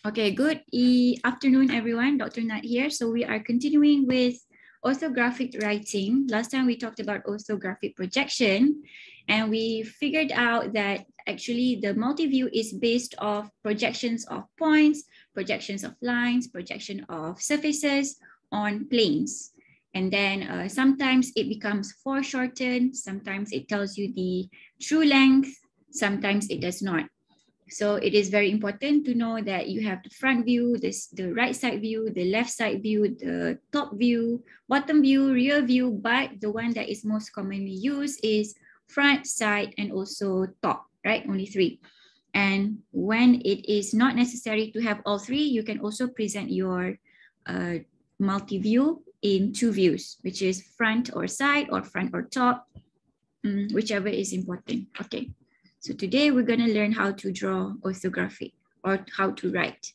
Okay, good e afternoon, everyone. Dr. Nat here. So we are continuing with orthographic writing. Last time we talked about orthographic projection and we figured out that actually the multi-view is based off projections of points, projections of lines, projection of surfaces on planes. And then uh, sometimes it becomes foreshortened, sometimes it tells you the true length, sometimes it does not. So it is very important to know that you have the front view, this, the right side view, the left side view, the top view, bottom view, rear view, but the one that is most commonly used is front, side, and also top, right? Only three. And when it is not necessary to have all three, you can also present your uh, multi-view in two views, which is front or side or front or top, um, whichever is important. Okay, so today we're gonna learn how to draw orthographic or how to write.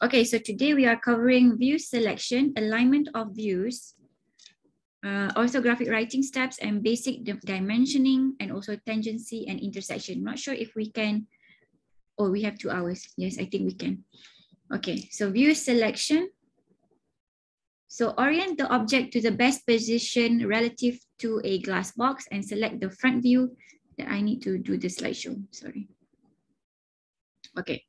Okay, so today we are covering view selection, alignment of views, uh, orthographic writing steps and basic dimensioning and also tangency and intersection. Not sure if we can, oh, we have two hours. Yes, I think we can. Okay, so view selection. So orient the object to the best position relative to a glass box and select the front view I need to do the slideshow, sorry. Okay,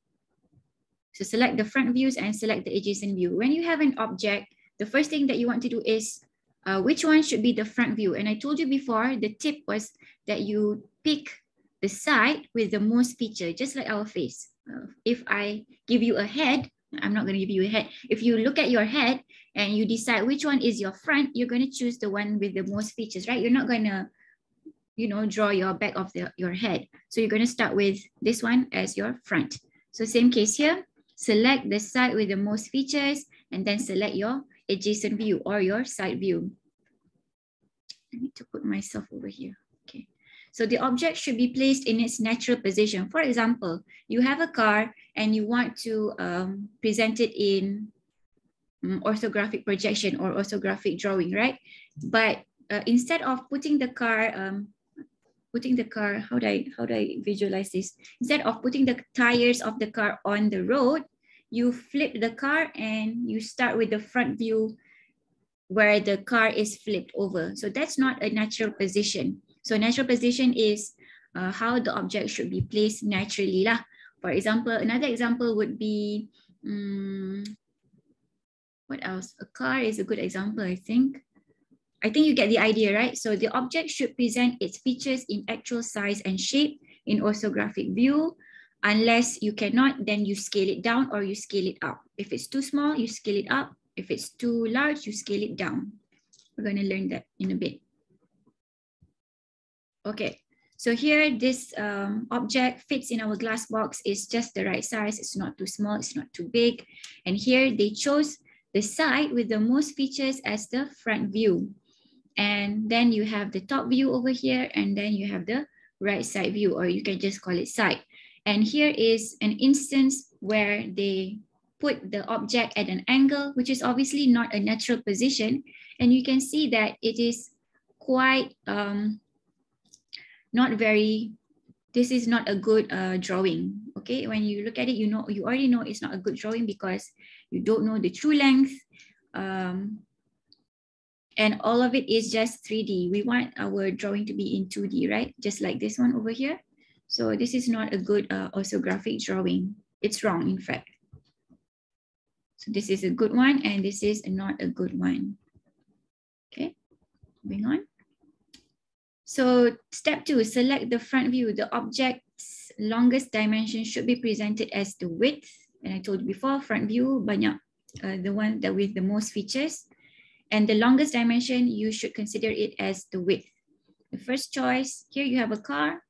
so select the front views and select the adjacent view. When you have an object, the first thing that you want to do is uh, which one should be the front view. And I told you before, the tip was that you pick the side with the most feature, just like our face. Uh, if I give you a head, I'm not going to give you a head. If you look at your head and you decide which one is your front, you're going to choose the one with the most features, right? You're not going to, you know, draw your back of the, your head. So you're going to start with this one as your front. So same case here, select the side with the most features and then select your adjacent view or your side view. I need to put myself over here. Okay. So the object should be placed in its natural position. For example, you have a car and you want to um, present it in um, orthographic projection or orthographic drawing, right? But uh, instead of putting the car, um, putting the car, how do I how do I visualize this? Instead of putting the tires of the car on the road, you flip the car and you start with the front view where the car is flipped over. So that's not a natural position. So natural position is uh, how the object should be placed naturally. Lah. For example, another example would be, um, what else? A car is a good example, I think. I think you get the idea, right? So the object should present its features in actual size and shape in orthographic view. Unless you cannot, then you scale it down or you scale it up. If it's too small, you scale it up. If it's too large, you scale it down. We're going to learn that in a bit. Okay, so here, this um, object fits in our glass box. It's just the right size. It's not too small. It's not too big. And here they chose the side with the most features as the front view. And then you have the top view over here. And then you have the right side view, or you can just call it side. And here is an instance where they put the object at an angle, which is obviously not a natural position. And you can see that it is quite um, not very, this is not a good uh, drawing. Okay, when you look at it, you know, you already know it's not a good drawing because you don't know the true length. Um, and all of it is just 3D. We want our drawing to be in 2D, right? Just like this one over here. So this is not a good uh, orthographic drawing. It's wrong, in fact. So this is a good one and this is not a good one. Okay, moving on. So step two, select the front view. The object's longest dimension should be presented as the width. And I told you before, front view, banyak, uh, the one that with the most features. And the longest dimension, you should consider it as the width. The first choice, here you have a car.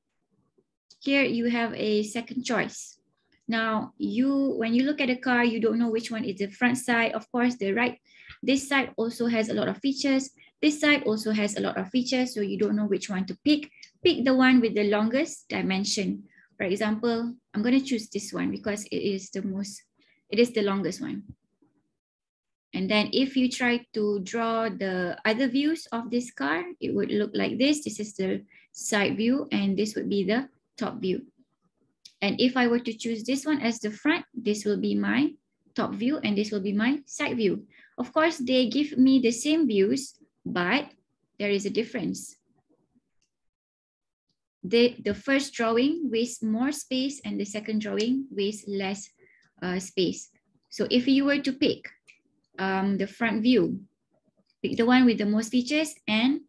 Here you have a second choice. Now, you when you look at a car, you don't know which one is the front side. Of course, the right, this side also has a lot of features. This side also has a lot of features, so you don't know which one to pick. Pick the one with the longest dimension. For example, I'm going to choose this one because it is the most, it is the longest one. And then if you try to draw the other views of this car, it would look like this. This is the side view and this would be the top view. And if I were to choose this one as the front, this will be my top view and this will be my side view. Of course, they give me the same views, but there is a difference. The, the first drawing wastes more space and the second drawing wastes less uh, space. So if you were to pick um, the front view, pick the one with the most features and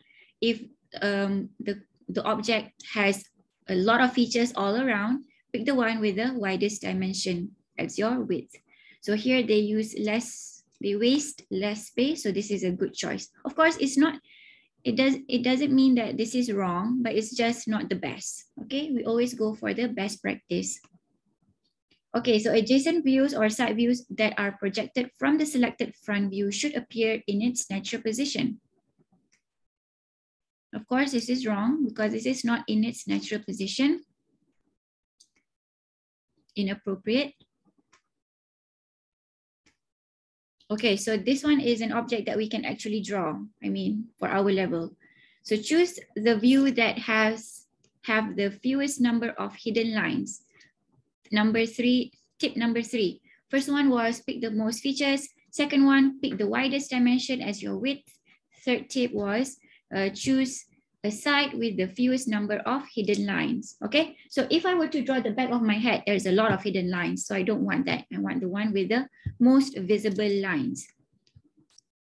if um, the, the object has a lot of features all around, pick the one with the widest dimension as your width. So here they use less, they waste less space. So this is a good choice. Of course, it's not, it does it doesn't mean that this is wrong, but it's just not the best. Okay, we always go for the best practice. Okay, so adjacent views or side views that are projected from the selected front view should appear in its natural position. Of course, this is wrong because this is not in its natural position. Inappropriate. Okay, so this one is an object that we can actually draw, I mean, for our level. So choose the view that has have the fewest number of hidden lines. Number three, tip number three. First one was pick the most features. Second one, pick the widest dimension as your width. Third tip was uh, choose a side with the fewest number of hidden lines. Okay, so if I were to draw the back of my head, there's a lot of hidden lines. So I don't want that. I want the one with the most visible lines.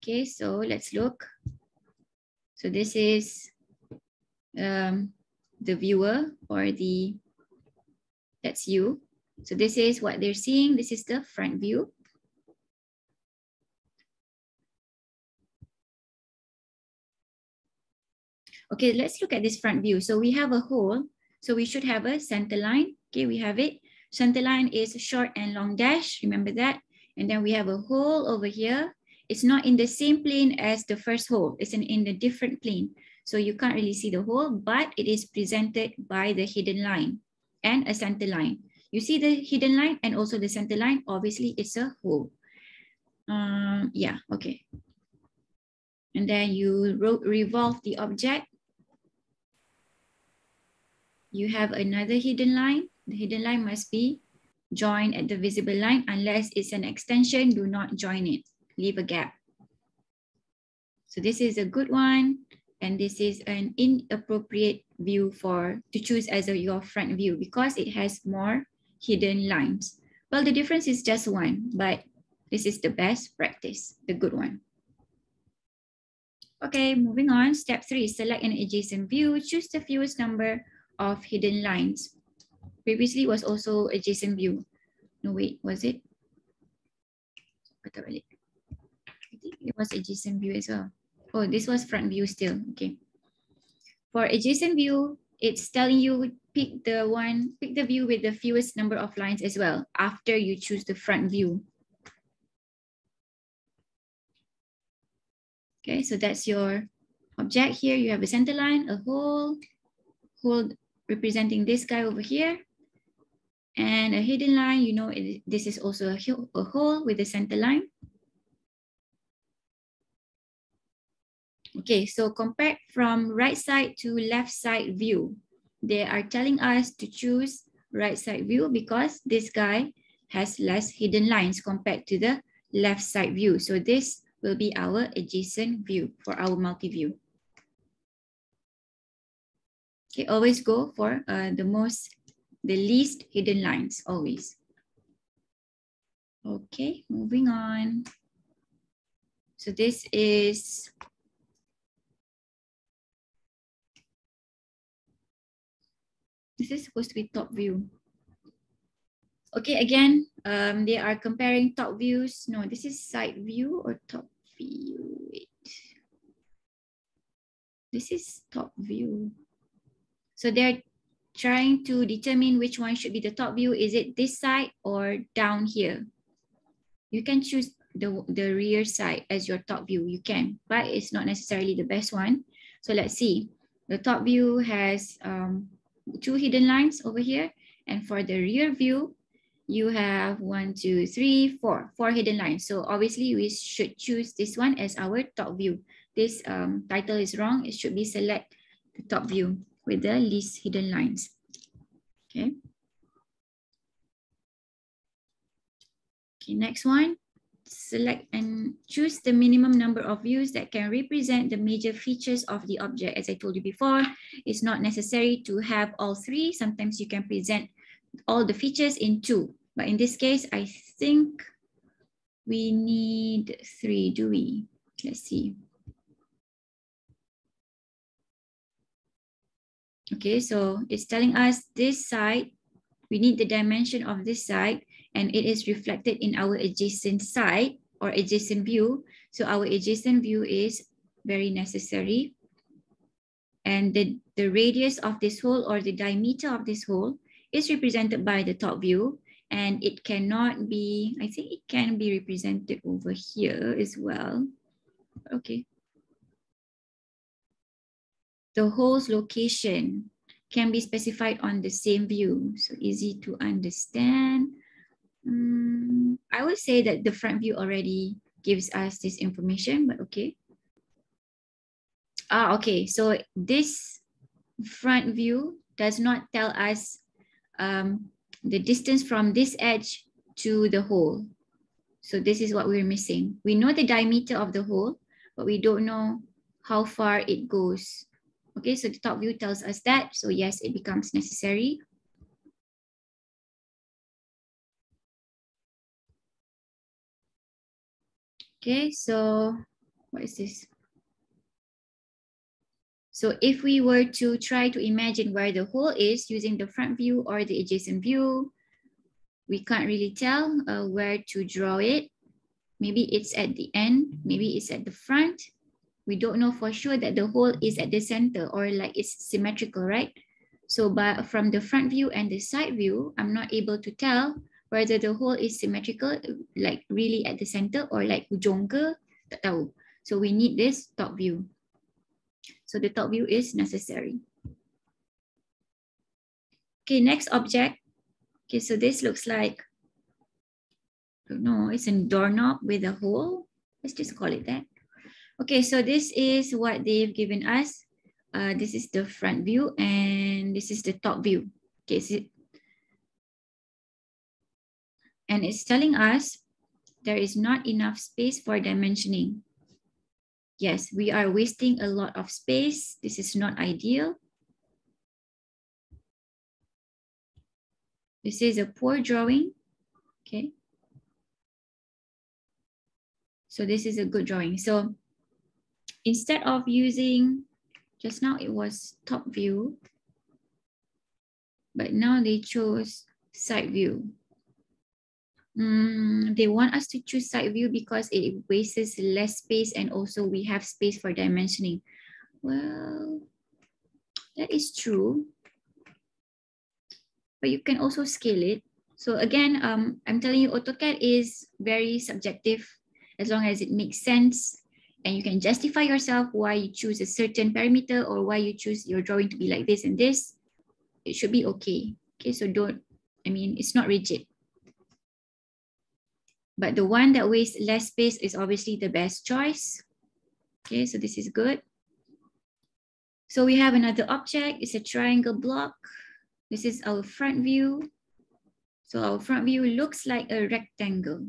Okay, so let's look. So this is um, the viewer or the, that's you. So this is what they're seeing. This is the front view. Okay, let's look at this front view. So we have a hole. So we should have a center line. Okay, we have it. Center line is short and long dash. Remember that. And then we have a hole over here. It's not in the same plane as the first hole. It's in, in a different plane. So you can't really see the hole, but it is presented by the hidden line and a center line. You see the hidden line and also the center line. Obviously, it's a hole. Um, yeah, okay. And then you revolve the object you have another hidden line. The hidden line must be joined at the visible line. Unless it's an extension, do not join it. Leave a gap. So this is a good one. And this is an inappropriate view for to choose as a, your front view because it has more hidden lines. Well, the difference is just one, but this is the best practice, the good one. Okay, moving on. Step three, select an adjacent view. Choose the fewest number of hidden lines. Previously was also adjacent view. No, wait, was it? I think it was adjacent view as well. Oh, this was front view still. Okay. For adjacent view, it's telling you pick the one, pick the view with the fewest number of lines as well after you choose the front view. Okay, so that's your object here. You have a center line, a hole, hole representing this guy over here. And a hidden line, you know, it, this is also a, a hole with a center line. Okay, so compared from right side to left side view, they are telling us to choose right side view because this guy has less hidden lines compared to the left side view. So this will be our adjacent view for our multi-view. Okay, always go for uh, the most, the least hidden lines, always. Okay, moving on. So this is this is supposed to be top view. Okay, again, um, they are comparing top views. No, this is side view or top view. Wait. This is top view. So they're trying to determine which one should be the top view. Is it this side or down here? You can choose the, the rear side as your top view. You can, but it's not necessarily the best one. So let's see. The top view has um, two hidden lines over here. And for the rear view, you have one, two, three, four, four hidden lines. So obviously we should choose this one as our top view. This um, title is wrong. It should be select the top view with the least hidden lines. Okay. Okay, next one. Select and choose the minimum number of views that can represent the major features of the object. As I told you before, it's not necessary to have all three. Sometimes you can present all the features in two. But in this case, I think we need three, do we? Let's see. Okay, so it's telling us this side, we need the dimension of this side and it is reflected in our adjacent side or adjacent view. So our adjacent view is very necessary. And the, the radius of this hole or the diameter of this hole is represented by the top view and it cannot be, I think it can be represented over here as well. Okay. The hole's location can be specified on the same view. So easy to understand. Um, I would say that the front view already gives us this information, but okay. Ah, okay. So this front view does not tell us um, the distance from this edge to the hole. So this is what we're missing. We know the diameter of the hole, but we don't know how far it goes. Okay, so the top view tells us that. So yes, it becomes necessary. Okay, so what is this? So if we were to try to imagine where the hole is using the front view or the adjacent view, we can't really tell uh, where to draw it. Maybe it's at the end, maybe it's at the front. We don't know for sure that the hole is at the center or like it's symmetrical, right? So but from the front view and the side view, I'm not able to tell whether the hole is symmetrical, like really at the center or like hujung ke, tak tahu. So we need this top view. So the top view is necessary. Okay, next object. Okay, so this looks like, know, it's a doorknob with a hole. Let's just call it that. Okay, so this is what they've given us. Uh, this is the front view and this is the top view. Okay, so and it's telling us there is not enough space for dimensioning. Yes, we are wasting a lot of space. This is not ideal. This is a poor drawing, okay? So this is a good drawing. So instead of using, just now it was top view, but now they chose side view. Mm, they want us to choose side view because it wastes less space and also we have space for dimensioning. Well, that is true. But you can also scale it. So again, um, I'm telling you AutoCAD is very subjective as long as it makes sense and you can justify yourself why you choose a certain parameter or why you choose your drawing to be like this and this, it should be okay. Okay, so don't, I mean, it's not rigid. But the one that wastes less space is obviously the best choice. Okay, so this is good. So we have another object, it's a triangle block. This is our front view. So our front view looks like a rectangle.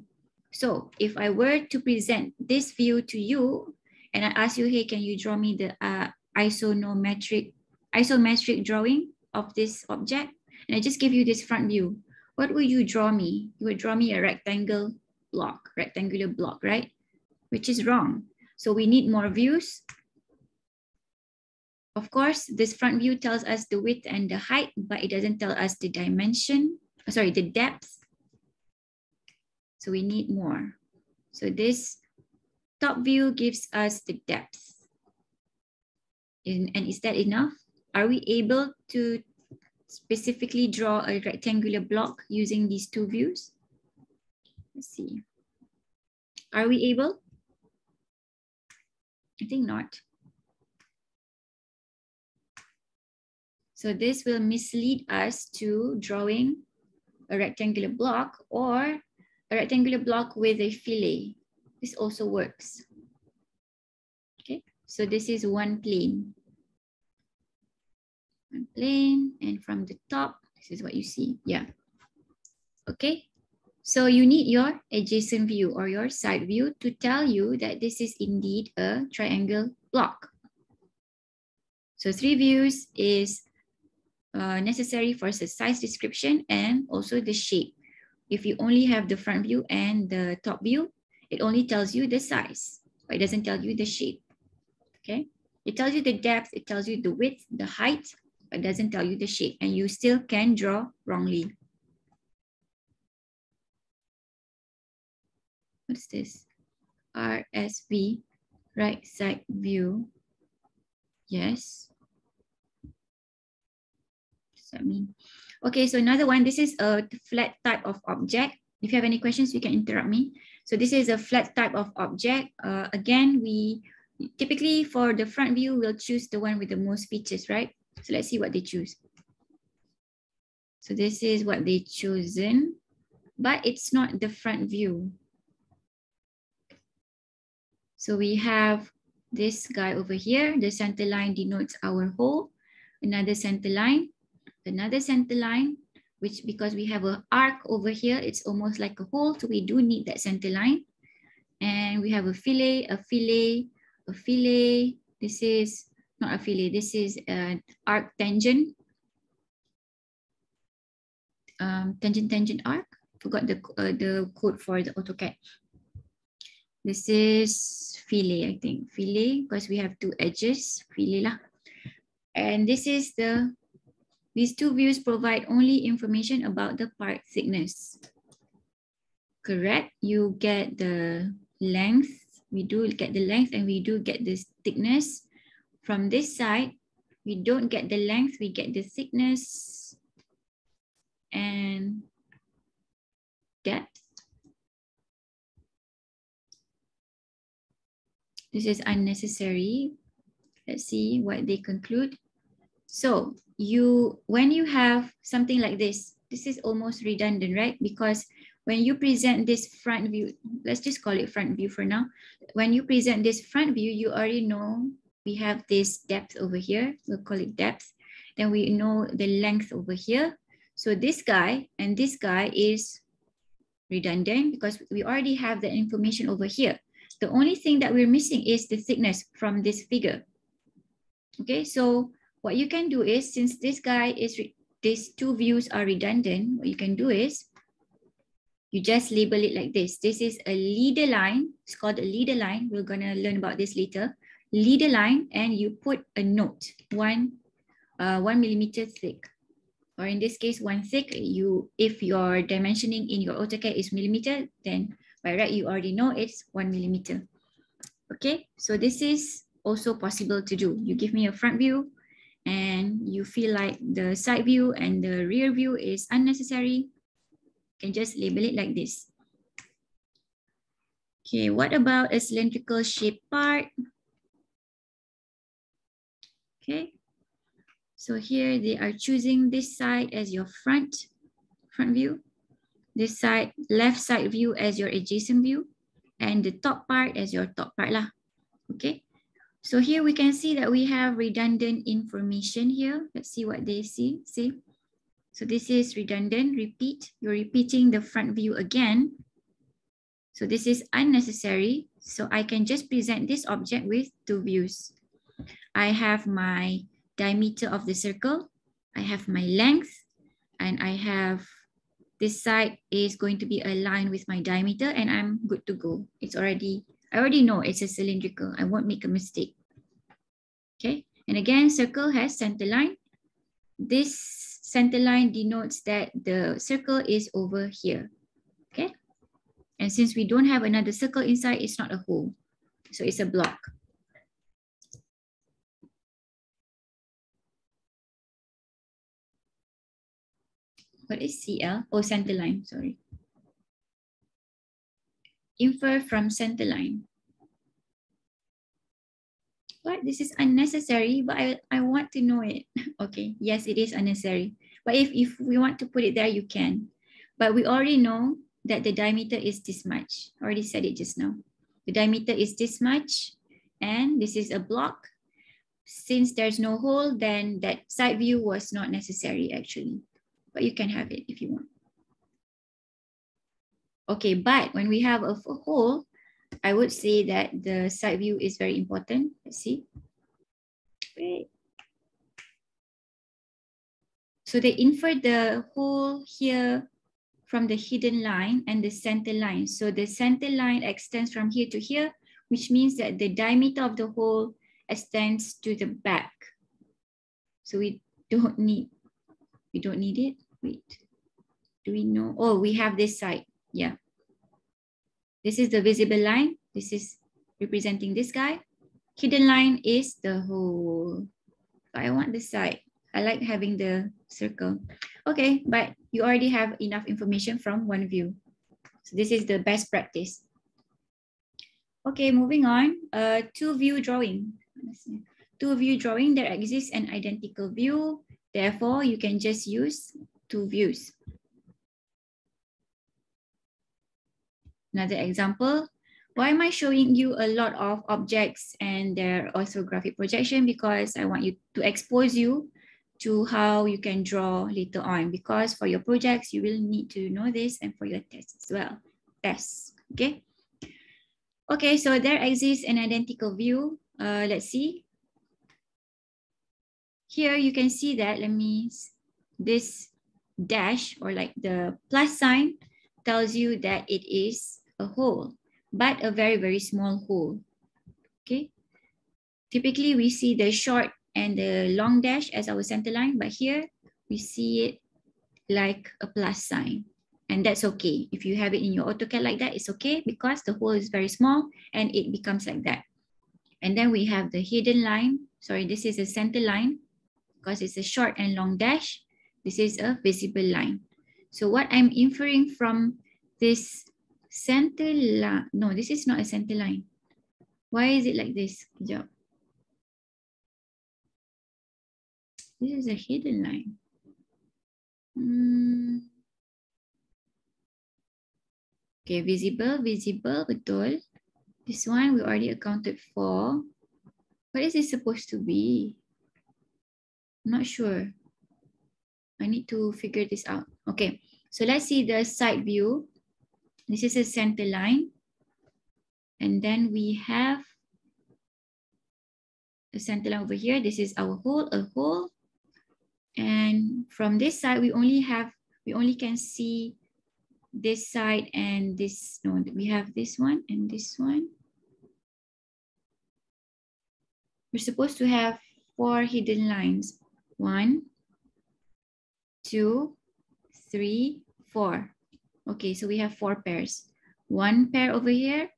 So if I were to present this view to you and I ask you, hey, can you draw me the uh, isometric, isometric drawing of this object? And I just give you this front view. What would you draw me? You would draw me a rectangle block, rectangular block, right? Which is wrong. So we need more views. Of course, this front view tells us the width and the height, but it doesn't tell us the dimension, uh, sorry, the depth. So we need more. So this top view gives us the depth. And, and is that enough? Are we able to specifically draw a rectangular block using these two views? Let's see. Are we able? I think not. So this will mislead us to drawing a rectangular block or a rectangular block with a fillet. This also works. Okay, so this is one plane. One plane, and from the top, this is what you see. Yeah. Okay, So you need your adjacent view or your side view to tell you that this is indeed a triangle block. So three views is uh, necessary for the size description and also the shape. If you only have the front view and the top view, it only tells you the size, but it doesn't tell you the shape, okay? It tells you the depth, it tells you the width, the height, but doesn't tell you the shape, and you still can draw wrongly. What's this? RSV, right side view. Yes. What does that mean? Okay, so another one, this is a flat type of object. If you have any questions, you can interrupt me. So this is a flat type of object. Uh, again, we typically for the front view, we'll choose the one with the most features, right? So let's see what they choose. So this is what they chosen, but it's not the front view. So we have this guy over here. The center line denotes our hole. Another center line another center line, which because we have an arc over here, it's almost like a hole. So we do need that center line. And we have a fillet, a fillet, a fillet. This is not a fillet, this is an arc tangent. Um, tangent, tangent arc. Forgot the, uh, the code for the AutoCAD. This is fillet, I think. Fillet, because we have two edges, fillet lah. And this is the these two views provide only information about the part thickness. Correct, you get the length, we do get the length and we do get the thickness. From this side, we don't get the length, we get the thickness and depth. This is unnecessary. Let's see what they conclude. So you, when you have something like this, this is almost redundant, right? Because when you present this front view, let's just call it front view for now. When you present this front view, you already know we have this depth over here. We'll call it depth. Then we know the length over here. So this guy and this guy is redundant because we already have the information over here. The only thing that we're missing is the thickness from this figure. Okay, so what you can do is, since this guy is, these two views are redundant, what you can do is, you just label it like this. This is a leader line. It's called a leader line. We're going to learn about this later. Leader line, and you put a note, one, uh, one millimeter thick. Or in this case, one thick. You, if your dimensioning in your AutoCAD is millimeter, then by right, you already know it's one millimeter. Okay, so this is also possible to do. You give me a front view, and you feel like the side view and the rear view is unnecessary, you can just label it like this. Okay, what about a cylindrical shape part? Okay, so here they are choosing this side as your front, front view, this side, left side view as your adjacent view, and the top part as your top part lah. Okay, so here we can see that we have redundant information here. Let's see what they see. See, so this is redundant, repeat. You're repeating the front view again. So this is unnecessary. So I can just present this object with two views. I have my diameter of the circle. I have my length and I have this side is going to be aligned with my diameter and I'm good to go. It's already I already know it's a cylindrical. I won't make a mistake. Okay, and again, circle has center line. This center line denotes that the circle is over here. Okay, and since we don't have another circle inside, it's not a hole. So it's a block. What is CL? Oh, center line, sorry infer from center line. What? This is unnecessary, but I, I want to know it. okay, yes, it is unnecessary. But if, if we want to put it there, you can. But we already know that the diameter is this much. I already said it just now. The diameter is this much, and this is a block. Since there's no hole, then that side view was not necessary actually. But you can have it if you want. Okay, but when we have a hole, I would say that the side view is very important. Let's see. Wait. So they infer the hole here from the hidden line and the center line. So the center line extends from here to here, which means that the diameter of the hole extends to the back. So we don't need, we don't need it. Wait, do we know? Oh, we have this side. Yeah. This is the visible line. This is representing this guy. Hidden line is the hole. I want the side. I like having the circle. Okay, but you already have enough information from one view. So this is the best practice. Okay, moving on. Uh, two view drawing. Two view drawing, there exists an identical view. Therefore, you can just use two views. Another example, why am I showing you a lot of objects and their orthographic projection? Because I want you to expose you to how you can draw later on because for your projects, you will need to know this and for your tests as well. Tests, okay? Okay, so there exists an identical view. Uh, let's see. Here you can see that, let me, this dash or like the plus sign tells you that it is a hole, but a very, very small hole, okay? Typically, we see the short and the long dash as our center line, but here we see it like a plus sign. And that's okay. If you have it in your AutoCAD like that, it's okay because the hole is very small and it becomes like that. And then we have the hidden line. Sorry, this is a center line because it's a short and long dash. This is a visible line. So what I'm inferring from this center line, no, this is not a center line. Why is it like this? Kejap. This is a hidden line. Hmm. Okay, visible, visible, betul. This one we already accounted for. What is it supposed to be? I'm not sure. I need to figure this out. Okay, so let's see the side view. This is a center line. And then we have a center line over here. This is our hole, a hole. And from this side, we only have, we only can see this side and this, no, we have this one and this one. We're supposed to have four hidden lines. One, two, three, four. Okay, so we have four pairs. One pair over here,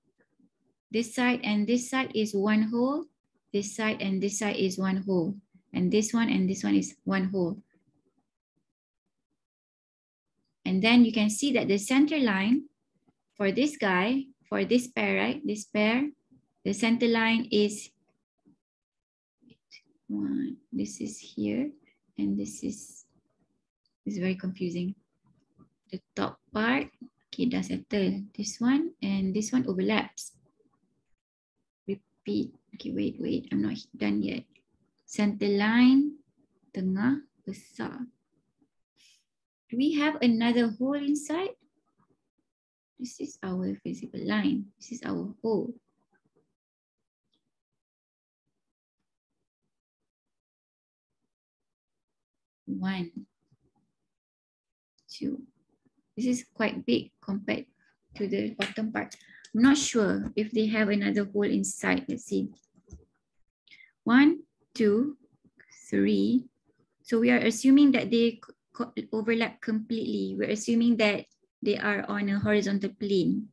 this side and this side is one hole. This side and this side is one hole and this one and this one is one hole. And then you can see that the center line for this guy, for this pair, right? This pair, the center line is one. This is here, and this is, is very confusing. The top part, okay, dah settle. This one and this one overlaps. Repeat. Okay, wait, wait, I'm not done yet center line, tengah, besar. Do we have another hole inside? This is our visible line. This is our hole. One, This is quite big compared to the bottom part. I'm not sure if they have another hole inside. Let's see. One, two, three. So we are assuming that they overlap completely. We're assuming that they are on a horizontal plane.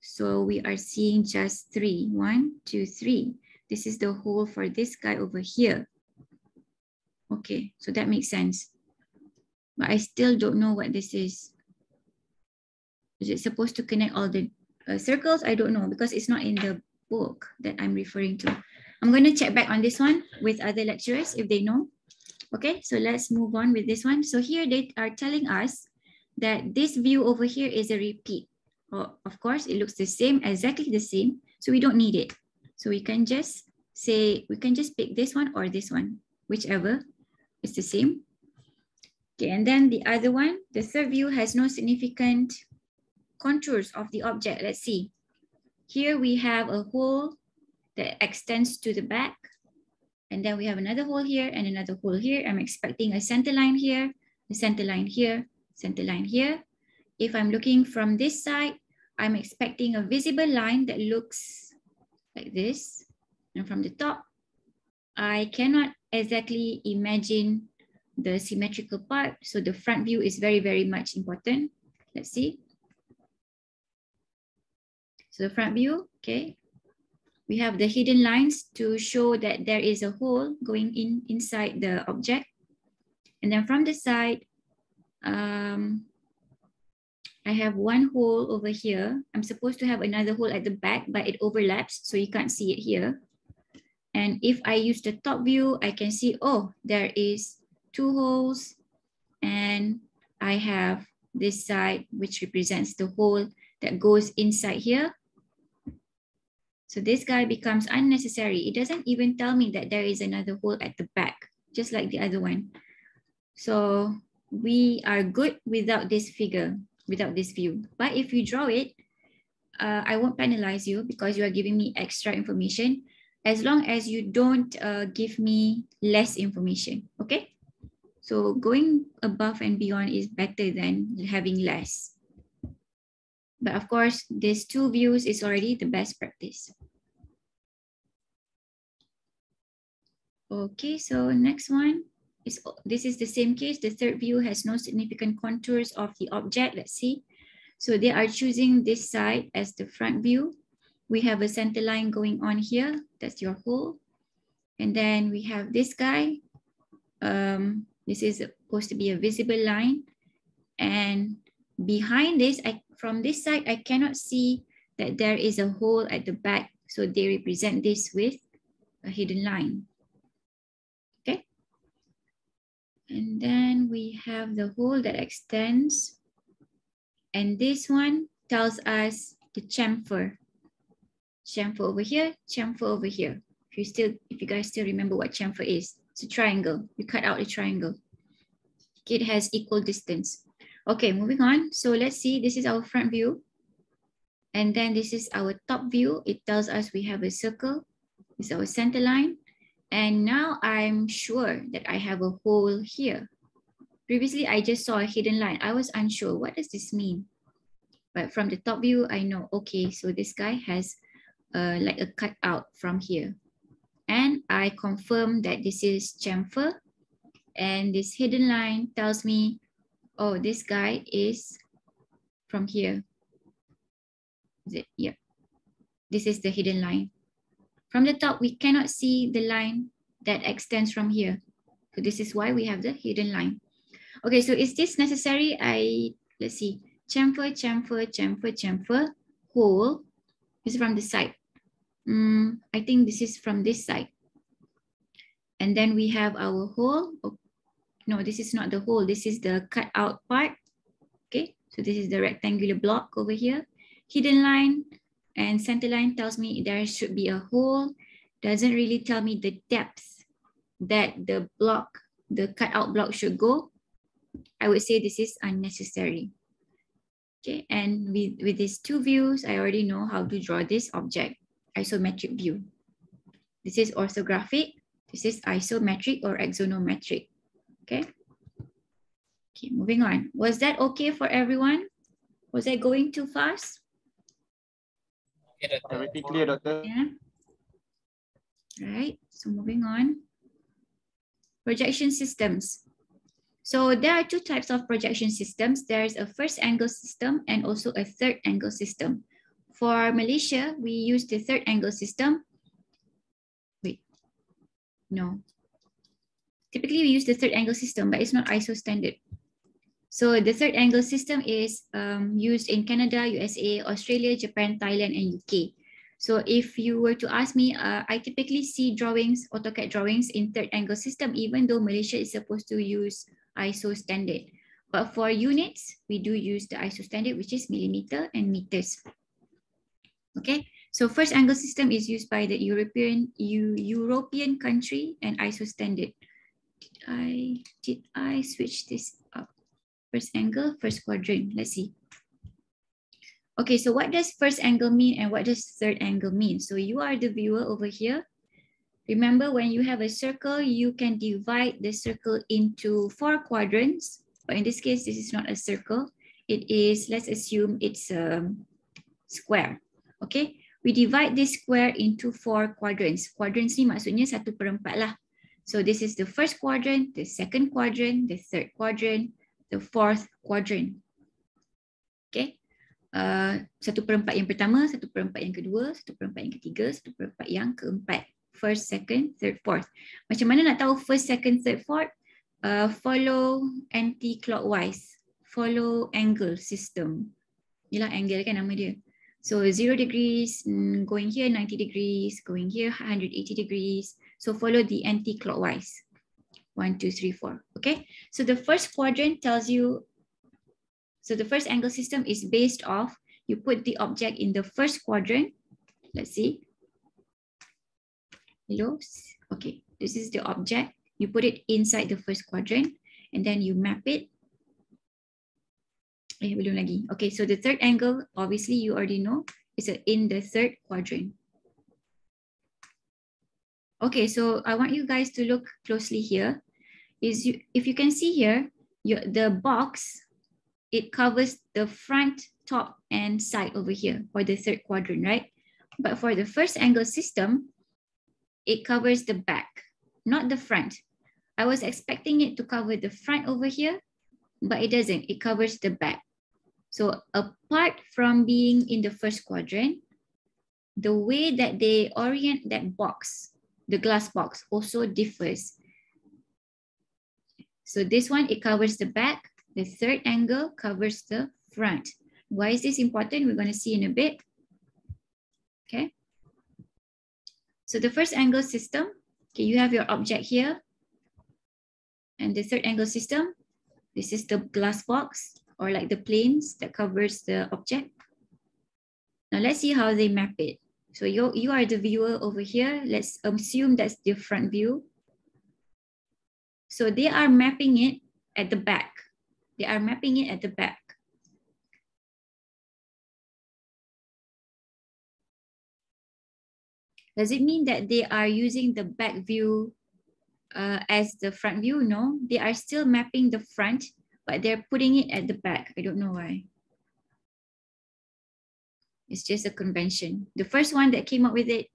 So we are seeing just three. One, two, three. This is the hole for this guy over here. Okay, so that makes sense. But I still don't know what this is. Is it supposed to connect all the uh, circles? I don't know because it's not in the book that I'm referring to. I'm going to check back on this one with other lecturers if they know. Okay, so let's move on with this one. So here they are telling us that this view over here is a repeat. Well, of course, it looks the same, exactly the same. So we don't need it. So we can just say, we can just pick this one or this one, whichever is the same. Okay, and then the other one, the third view has no significant contours of the object. Let's see. Here we have a hole that extends to the back. And then we have another hole here and another hole here. I'm expecting a center line here, a center line here, center line here. If I'm looking from this side, I'm expecting a visible line that looks like this. And from the top, I cannot exactly imagine the symmetrical part. So the front view is very, very much important. Let's see. So the front view, okay. We have the hidden lines to show that there is a hole going in inside the object. And then from the side, um, I have one hole over here. I'm supposed to have another hole at the back, but it overlaps, so you can't see it here. And if I use the top view, I can see, oh, there is two holes and I have this side, which represents the hole that goes inside here. So this guy becomes unnecessary. It doesn't even tell me that there is another hole at the back, just like the other one. So we are good without this figure, without this view. But if you draw it, uh, I won't penalize you because you are giving me extra information as long as you don't uh, give me less information, okay? So going above and beyond is better than having less. But of course, these two views is already the best practice. Okay, so next one is this is the same case. The third view has no significant contours of the object. Let's see. So they are choosing this side as the front view we have a center line going on here. That's your hole. And then we have this guy. Um, this is supposed to be a visible line. And behind this, I, from this side, I cannot see that there is a hole at the back. So they represent this with a hidden line. Okay. And then we have the hole that extends. And this one tells us the chamfer chamfer over here, chamfer over here. If you still, if you guys still remember what chamfer is, it's a triangle. You cut out a triangle. It has equal distance. Okay, moving on. So let's see, this is our front view. And then this is our top view. It tells us we have a circle. It's our center line. And now I'm sure that I have a hole here. Previously, I just saw a hidden line. I was unsure. What does this mean? But from the top view, I know, okay, so this guy has uh, like a cutout from here. And I confirm that this is chamfer. And this hidden line tells me, oh, this guy is from here. Is it? Yeah. This is the hidden line. From the top, we cannot see the line that extends from here. So this is why we have the hidden line. Okay, so is this necessary? I, let's see, chamfer, chamfer, chamfer, chamfer, hole is from the side. Mm, I think this is from this side. And then we have our hole. Oh, no, this is not the hole. This is the cut out part. Okay, so this is the rectangular block over here. Hidden line and center line tells me there should be a hole. Doesn't really tell me the depth that the block, the cut out block should go. I would say this is unnecessary. Okay, and with, with these two views, I already know how to draw this object isometric view. This is orthographic. This is isometric or axonometric. Okay. Okay, moving on. Was that okay for everyone? Was I going too fast? Everything clear, doctor. Yeah. All right, so moving on. Projection systems. So there are two types of projection systems. There's a first angle system and also a third angle system. For Malaysia, we use the third angle system. Wait, no. Typically, we use the third angle system, but it's not ISO standard. So the third angle system is um, used in Canada, USA, Australia, Japan, Thailand, and UK. So if you were to ask me, uh, I typically see drawings, AutoCAD drawings in third angle system, even though Malaysia is supposed to use ISO standard. But for units, we do use the ISO standard, which is millimeter and meters. Okay, so first angle system is used by the European U, European country and ISO standard. Did I did I switch this up? First angle, first quadrant. Let's see. Okay, so what does first angle mean and what does third angle mean? So you are the viewer over here. Remember when you have a circle, you can divide the circle into four quadrants. But in this case, this is not a circle. It is, let's assume it's a square. Okay, we divide this square into four quadrants. Quadrants ni maksudnya satu perempat lah. So this is the first quadrant, the second quadrant, the third quadrant, the fourth quadrant. Okay. Uh, satu perempat yang pertama, satu perempat yang kedua, satu perempat yang ketiga, satu perempat yang keempat. First, second, third, fourth. Macam mana nak tahu first, second, third, fourth? Uh, follow anti-clockwise. Follow angle system. Inilah angle kan nama dia. So zero degrees, mm, going here 90 degrees, going here 180 degrees. So follow the anti-clockwise. One, two, three, four. Okay. So the first quadrant tells you so the first angle system is based off, you put the object in the first quadrant. Let's see. Hello. Okay, this is the object. You put it inside the first quadrant and then you map it. Eh, belum lagi. Okay, so the third angle, obviously you already know, is in the third quadrant. Okay, so I want you guys to look closely here. Is you, if you can see here, your, the box it covers the front, top, and side over here for the third quadrant, right? But for the first angle system, it covers the back, not the front. I was expecting it to cover the front over here, but it doesn't. It covers the back. So apart from being in the first quadrant, the way that they orient that box, the glass box, also differs. So this one, it covers the back. The third angle covers the front. Why is this important? We're going to see in a bit. Okay. So the first angle system, okay, you have your object here. And the third angle system, this is the glass box or like the planes that covers the object. Now let's see how they map it. So you, you are the viewer over here. Let's assume that's the front view. So they are mapping it at the back. They are mapping it at the back. Does it mean that they are using the back view uh, as the front view? No, they are still mapping the front, but they're putting it at the back. I don't know why. It's just a convention. The first one that came up with it,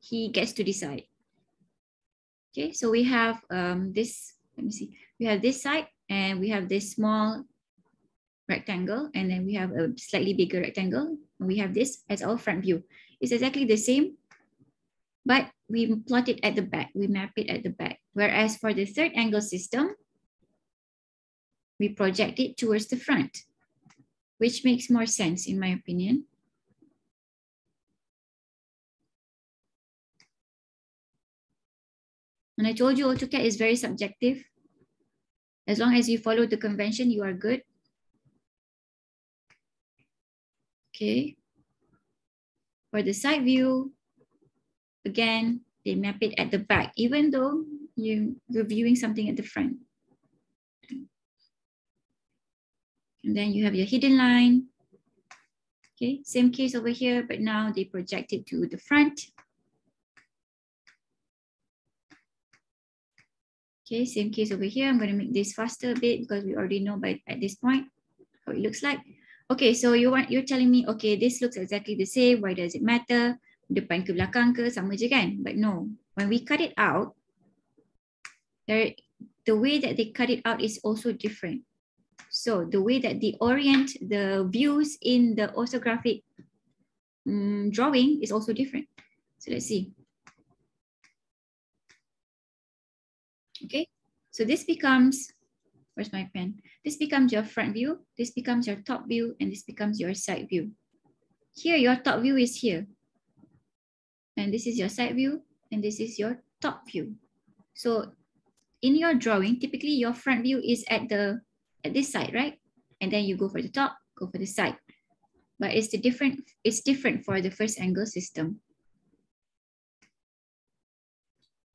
he gets to decide. Okay, so we have um, this, let me see. We have this side and we have this small rectangle and then we have a slightly bigger rectangle. And we have this as our front view. It's exactly the same, but we plot it at the back. We map it at the back. Whereas for the third angle system, we project it towards the front, which makes more sense in my opinion. And I told you AutoCAD is very subjective. As long as you follow the convention, you are good. Okay. For the side view, again, they map it at the back, even though you, you're viewing something at the front. And then you have your hidden line. Okay, same case over here, but now they project it to the front. Okay, same case over here. I'm going to make this faster a bit because we already know by at this point how it looks like. Okay, so you want you're telling me, okay, this looks exactly the same. Why does it matter? Depan ke belakang ke sama je kan? But no, when we cut it out, there, the way that they cut it out is also different. So the way that they orient the views in the orthographic um, drawing is also different. So let's see. Okay, so this becomes, where's my pen? This becomes your front view, this becomes your top view, and this becomes your side view. Here, your top view is here. And this is your side view, and this is your top view. So in your drawing, typically your front view is at the at this side, right? And then you go for the top, go for the side. But it's the different, it's different for the first angle system.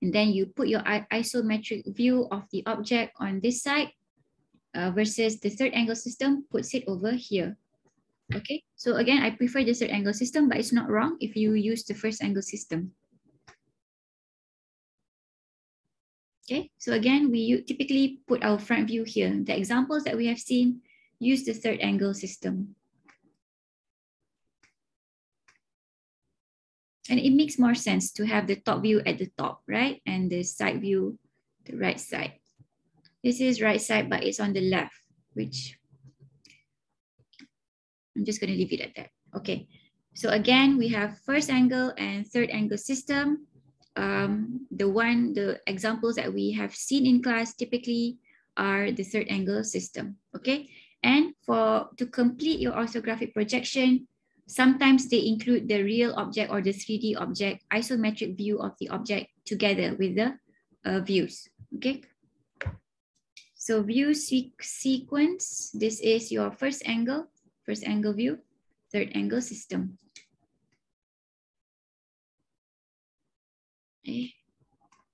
And then you put your isometric view of the object on this side uh, versus the third angle system puts it over here. Okay, so again, I prefer the third angle system, but it's not wrong if you use the first angle system. Okay, so again, we typically put our front view here. The examples that we have seen use the third angle system. And it makes more sense to have the top view at the top, right? And the side view, the right side. This is right side, but it's on the left, which I'm just gonna leave it at that. Okay, so again, we have first angle and third angle system. Um, the one, the examples that we have seen in class typically are the third angle system, okay? And for to complete your orthographic projection, sometimes they include the real object or the 3D object isometric view of the object together with the uh, views, okay? So view se sequence, this is your first angle, first angle view, third angle system. Okay,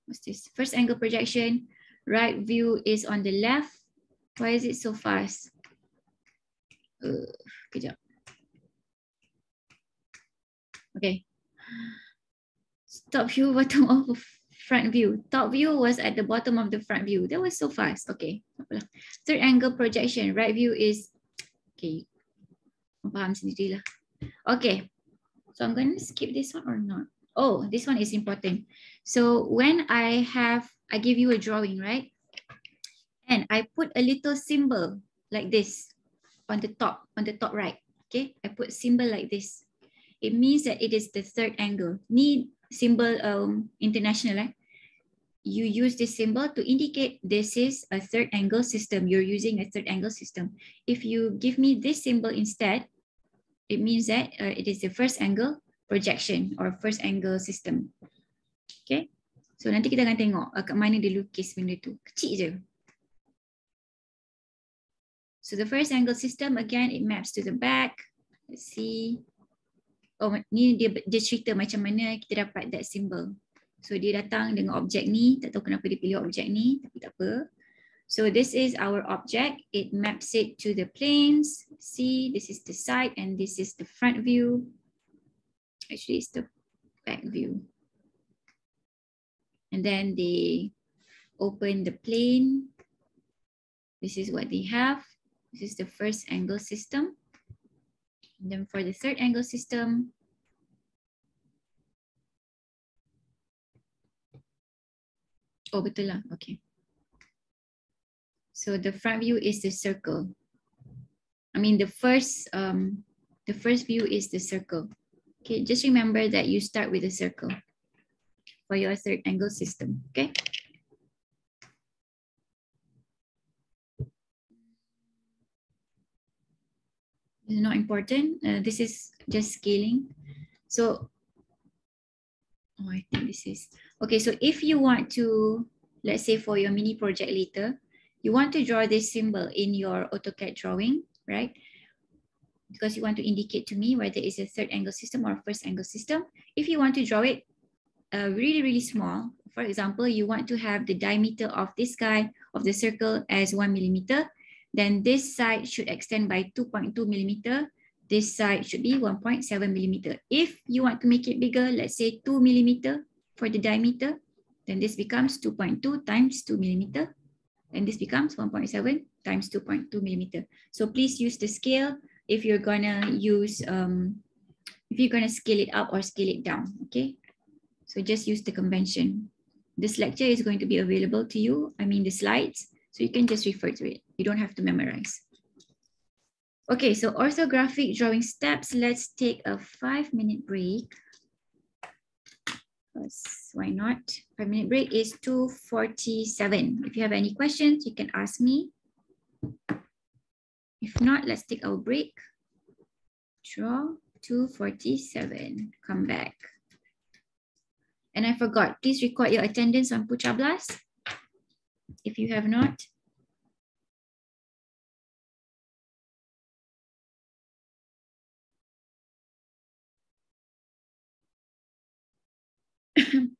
what's this? First angle projection, right view is on the left. Why is it so fast? Uh, kejap. Okay. Top view, bottom of front view. Top view was at the bottom of the front view. That was so fast. Okay. Third angle projection. Right view is, okay. Okay, so I'm going to skip this one or not? Oh, this one is important. So when I have, I give you a drawing, right? And I put a little symbol like this on the top, on the top right. Okay, I put symbol like this. It means that it is the third angle. Need symbol um, international, eh? you use this symbol to indicate this is a third angle system. You're using a third angle system. If you give me this symbol instead, it means that uh, it is the first angle projection or first angle system. Okay. So nanti kita akan tengok uh, kat mana dia lukis benda tu. Kecil je. So the first angle system, again, it maps to the back. Let's see. Oh, ni dia, dia cerita macam mana kita dapat that symbol. So dia datang dengan objek ni. Tak tahu kenapa dia pilih objek ni. Tapi tak apa. So this is our object. It maps it to the planes. See, this is the side and this is the front view. Actually, it's the back view. And then they open the plane. This is what they have. This is the first angle system. And then for the third angle system, Oh, betul lah. Okay. So the front view is the circle. I mean, the first um, the first view is the circle. Okay, just remember that you start with a circle for your third angle system, okay? Not important. Uh, this is just scaling. So, oh, I think this is, okay, so if you want to, let's say for your mini project later, you want to draw this symbol in your AutoCAD drawing, right? Because you want to indicate to me whether it's a third angle system or a first angle system. If you want to draw it uh, really, really small, for example, you want to have the diameter of this guy of the circle as one millimeter, then this side should extend by 2.2 millimeter. This side should be 1.7 millimeter. If you want to make it bigger, let's say two millimeter for the diameter, then this becomes 2.2 times two millimeter and this becomes 1.7 times 2.2 millimeter. So please use the scale if you're gonna use, um, if you're gonna scale it up or scale it down, okay? So just use the convention. This lecture is going to be available to you, I mean the slides, so you can just refer to it. You don't have to memorize. Okay, so orthographic drawing steps. Let's take a five minute break why not? Five minute break is 2.47. If you have any questions, you can ask me. If not, let's take our break. Draw 247, come back. And I forgot, please record your attendance on PutraBLAST if you have not.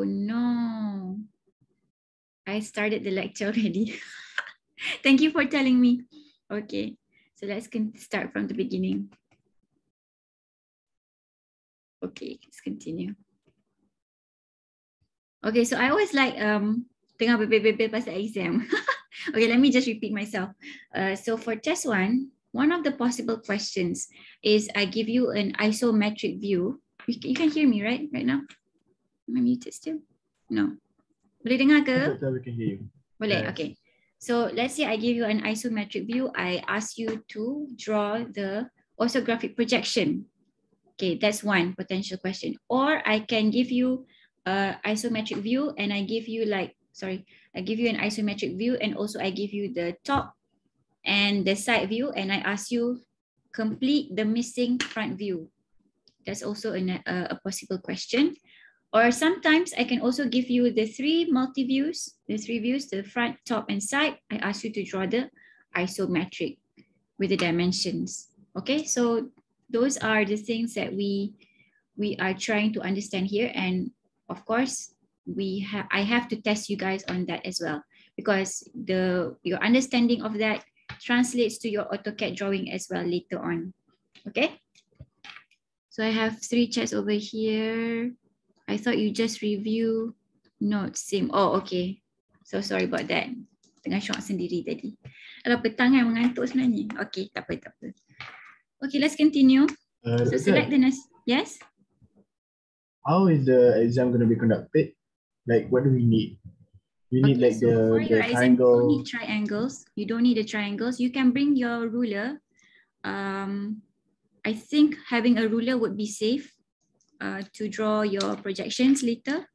Oh no. I started the lecture already. Thank you for telling me. Okay, so let's start from the beginning. Okay, let's continue. Okay, so I always like um tengah bebel-bebel pasal exam. okay, let me just repeat myself. Uh, so for test one, one of the possible questions is I give you an isometric view. You, you can hear me, right? Right now? Am I muted still? No. Boleh dengar ke? We can hear you. Boleh, yes. okay. So let's say I give you an isometric view. I ask you to draw the orthographic projection. Okay, that's one potential question. Or I can give you a isometric view and I give you like, sorry, I give you an isometric view and also I give you the top and the side view and I ask you complete the missing front view. That's also an, a, a possible question. Or sometimes I can also give you the three multi-views, the three views, the front, top, and side. I ask you to draw the isometric with the dimensions. Okay, so those are the things that we we are trying to understand here. And of course we have i have to test you guys on that as well. Because the your understanding of that translates to your AutoCAD drawing as well later on. Okay? So i have three chats over here i thought you just review notes same oh okay so sorry about that tengah shock sendiri tadi kalau petang kan mengantuk sebenarnya okay tak apa tak apa Okay, let's continue. Uh, so select the next. Yes. How is the exam going to be conducted? Like, what do we need? We need okay, like so the, for the triangle. Exam, you don't need triangles. You don't need the triangles. You can bring your ruler. Um, I think having a ruler would be safe uh, to draw your projections later.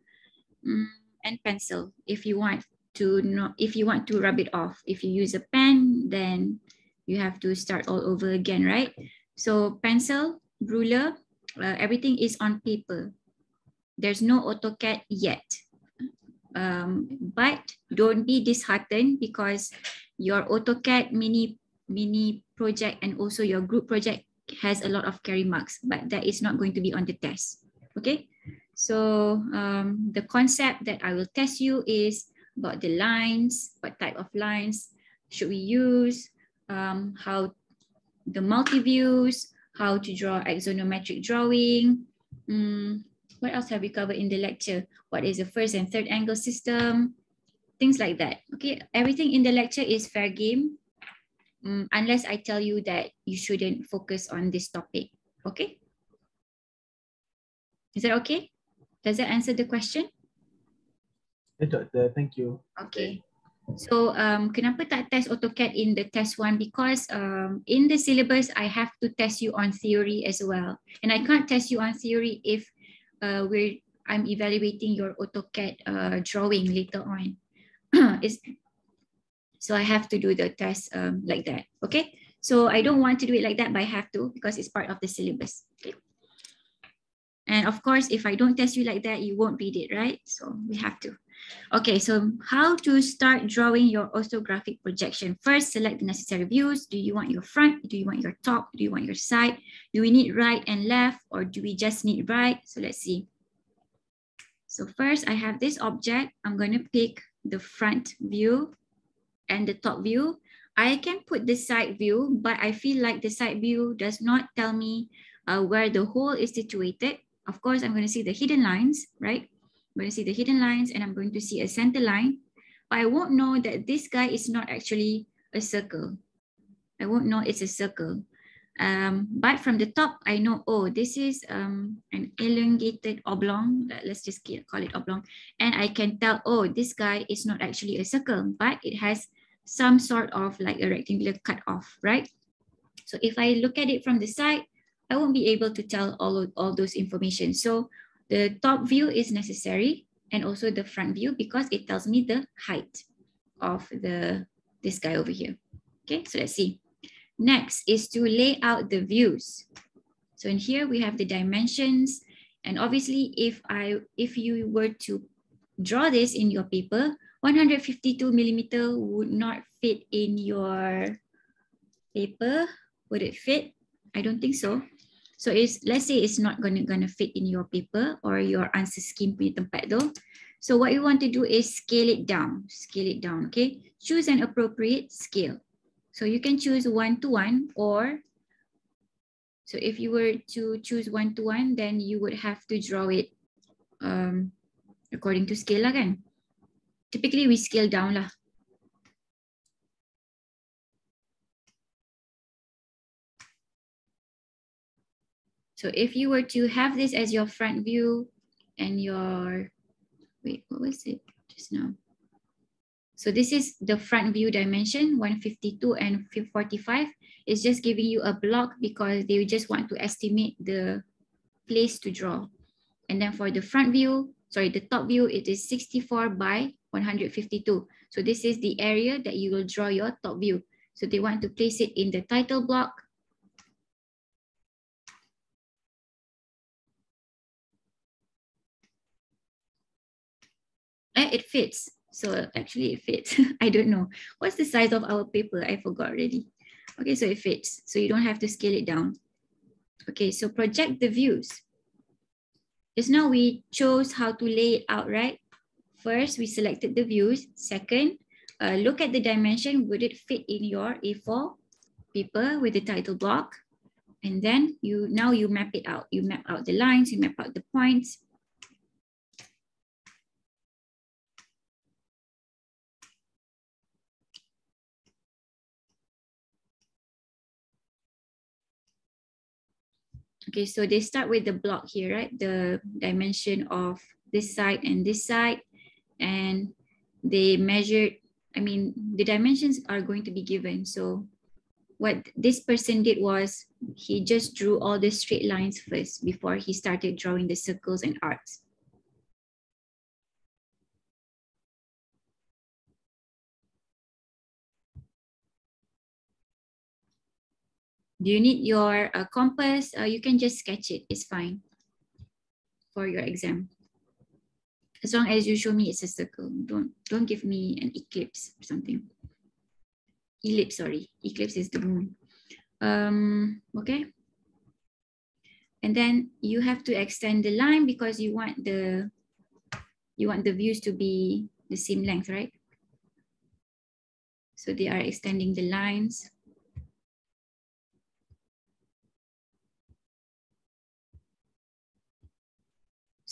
Mm, and pencil if you want to not if you want to rub it off. If you use a pen, then you have to start all over again, right? So pencil, ruler, uh, everything is on paper. There's no AutoCAD yet. Um, but don't be disheartened because your AutoCAD mini mini project and also your group project has a lot of carry marks, but that is not going to be on the test. Okay, so um, the concept that I will test you is about the lines, what type of lines should we use, um, how the multi-views, how to draw axonometric drawing. Um, what else have we covered in the lecture? What is the first and third angle system? Things like that. Okay, everything in the lecture is fair game. Um, unless I tell you that you shouldn't focus on this topic. Okay? Is that okay? Does that answer the question? Hey, doctor, thank you. Okay. So um, kenapa tak test AutoCAD in the test one? Because um, in the syllabus, I have to test you on theory as well. And I can't test you on theory if uh, we're, I'm evaluating your AutoCAD uh, drawing later on. it's, so I have to do the test um, like that, okay? So I don't want to do it like that, but I have to because it's part of the syllabus, okay? And of course, if I don't test you like that, you won't read it, right? So we have to. Okay, so how to start drawing your orthographic projection? First, select the necessary views. Do you want your front? Do you want your top? Do you want your side? Do we need right and left or do we just need right? So let's see. So first I have this object. I'm going to pick the front view and the top view. I can put the side view, but I feel like the side view does not tell me uh, where the hole is situated. Of course, I'm going to see the hidden lines, right? I'm going to see the hidden lines and I'm going to see a center line. But I won't know that this guy is not actually a circle. I won't know it's a circle. Um, but from the top, I know, oh, this is um, an elongated oblong. Let's just call it oblong. And I can tell, oh, this guy is not actually a circle, but it has some sort of like a rectangular cut off, right? So if I look at it from the side, I won't be able to tell all, of, all those information. So the top view is necessary and also the front view because it tells me the height of the this guy over here. Okay, so let's see. Next is to lay out the views. So in here we have the dimensions and obviously if I if you were to draw this in your paper, 152 millimeter would not fit in your paper. Would it fit? I don't think so. So it's, let's say it's not gonna, gonna fit in your paper or your answer scheme punya tempat tu. So what you want to do is scale it down, scale it down, okay? Choose an appropriate scale. So you can choose one to one or, so if you were to choose one to one, then you would have to draw it um, according to scale kan. Typically we scale down lah. So if you were to have this as your front view and your, wait, what was it just now? So this is the front view dimension, 152 and 45. It's just giving you a block because they just want to estimate the place to draw. And then for the front view, sorry, the top view, it is 64 by 152. So this is the area that you will draw your top view. So they want to place it in the title block Eh, it fits. So actually it fits. I don't know. What's the size of our paper? I forgot already. Okay, so it fits. So you don't have to scale it down. Okay, so project the views. Just now we chose how to lay it out, right? First, we selected the views. Second, uh, look at the dimension. Would it fit in your A4 paper with the title block? And then you now you map it out. You map out the lines, you map out the points, Okay, so they start with the block here, right? The dimension of this side and this side. And they measured, I mean, the dimensions are going to be given. So what this person did was he just drew all the straight lines first before he started drawing the circles and arcs. Do you need your uh, compass? Uh, you can just sketch it. It's fine for your exam. As long as you show me it's a circle. Don't, don't give me an eclipse or something. Ellipse, sorry. Eclipse is the moon. Um, okay. And then you have to extend the line because you want the you want the views to be the same length, right? So they are extending the lines.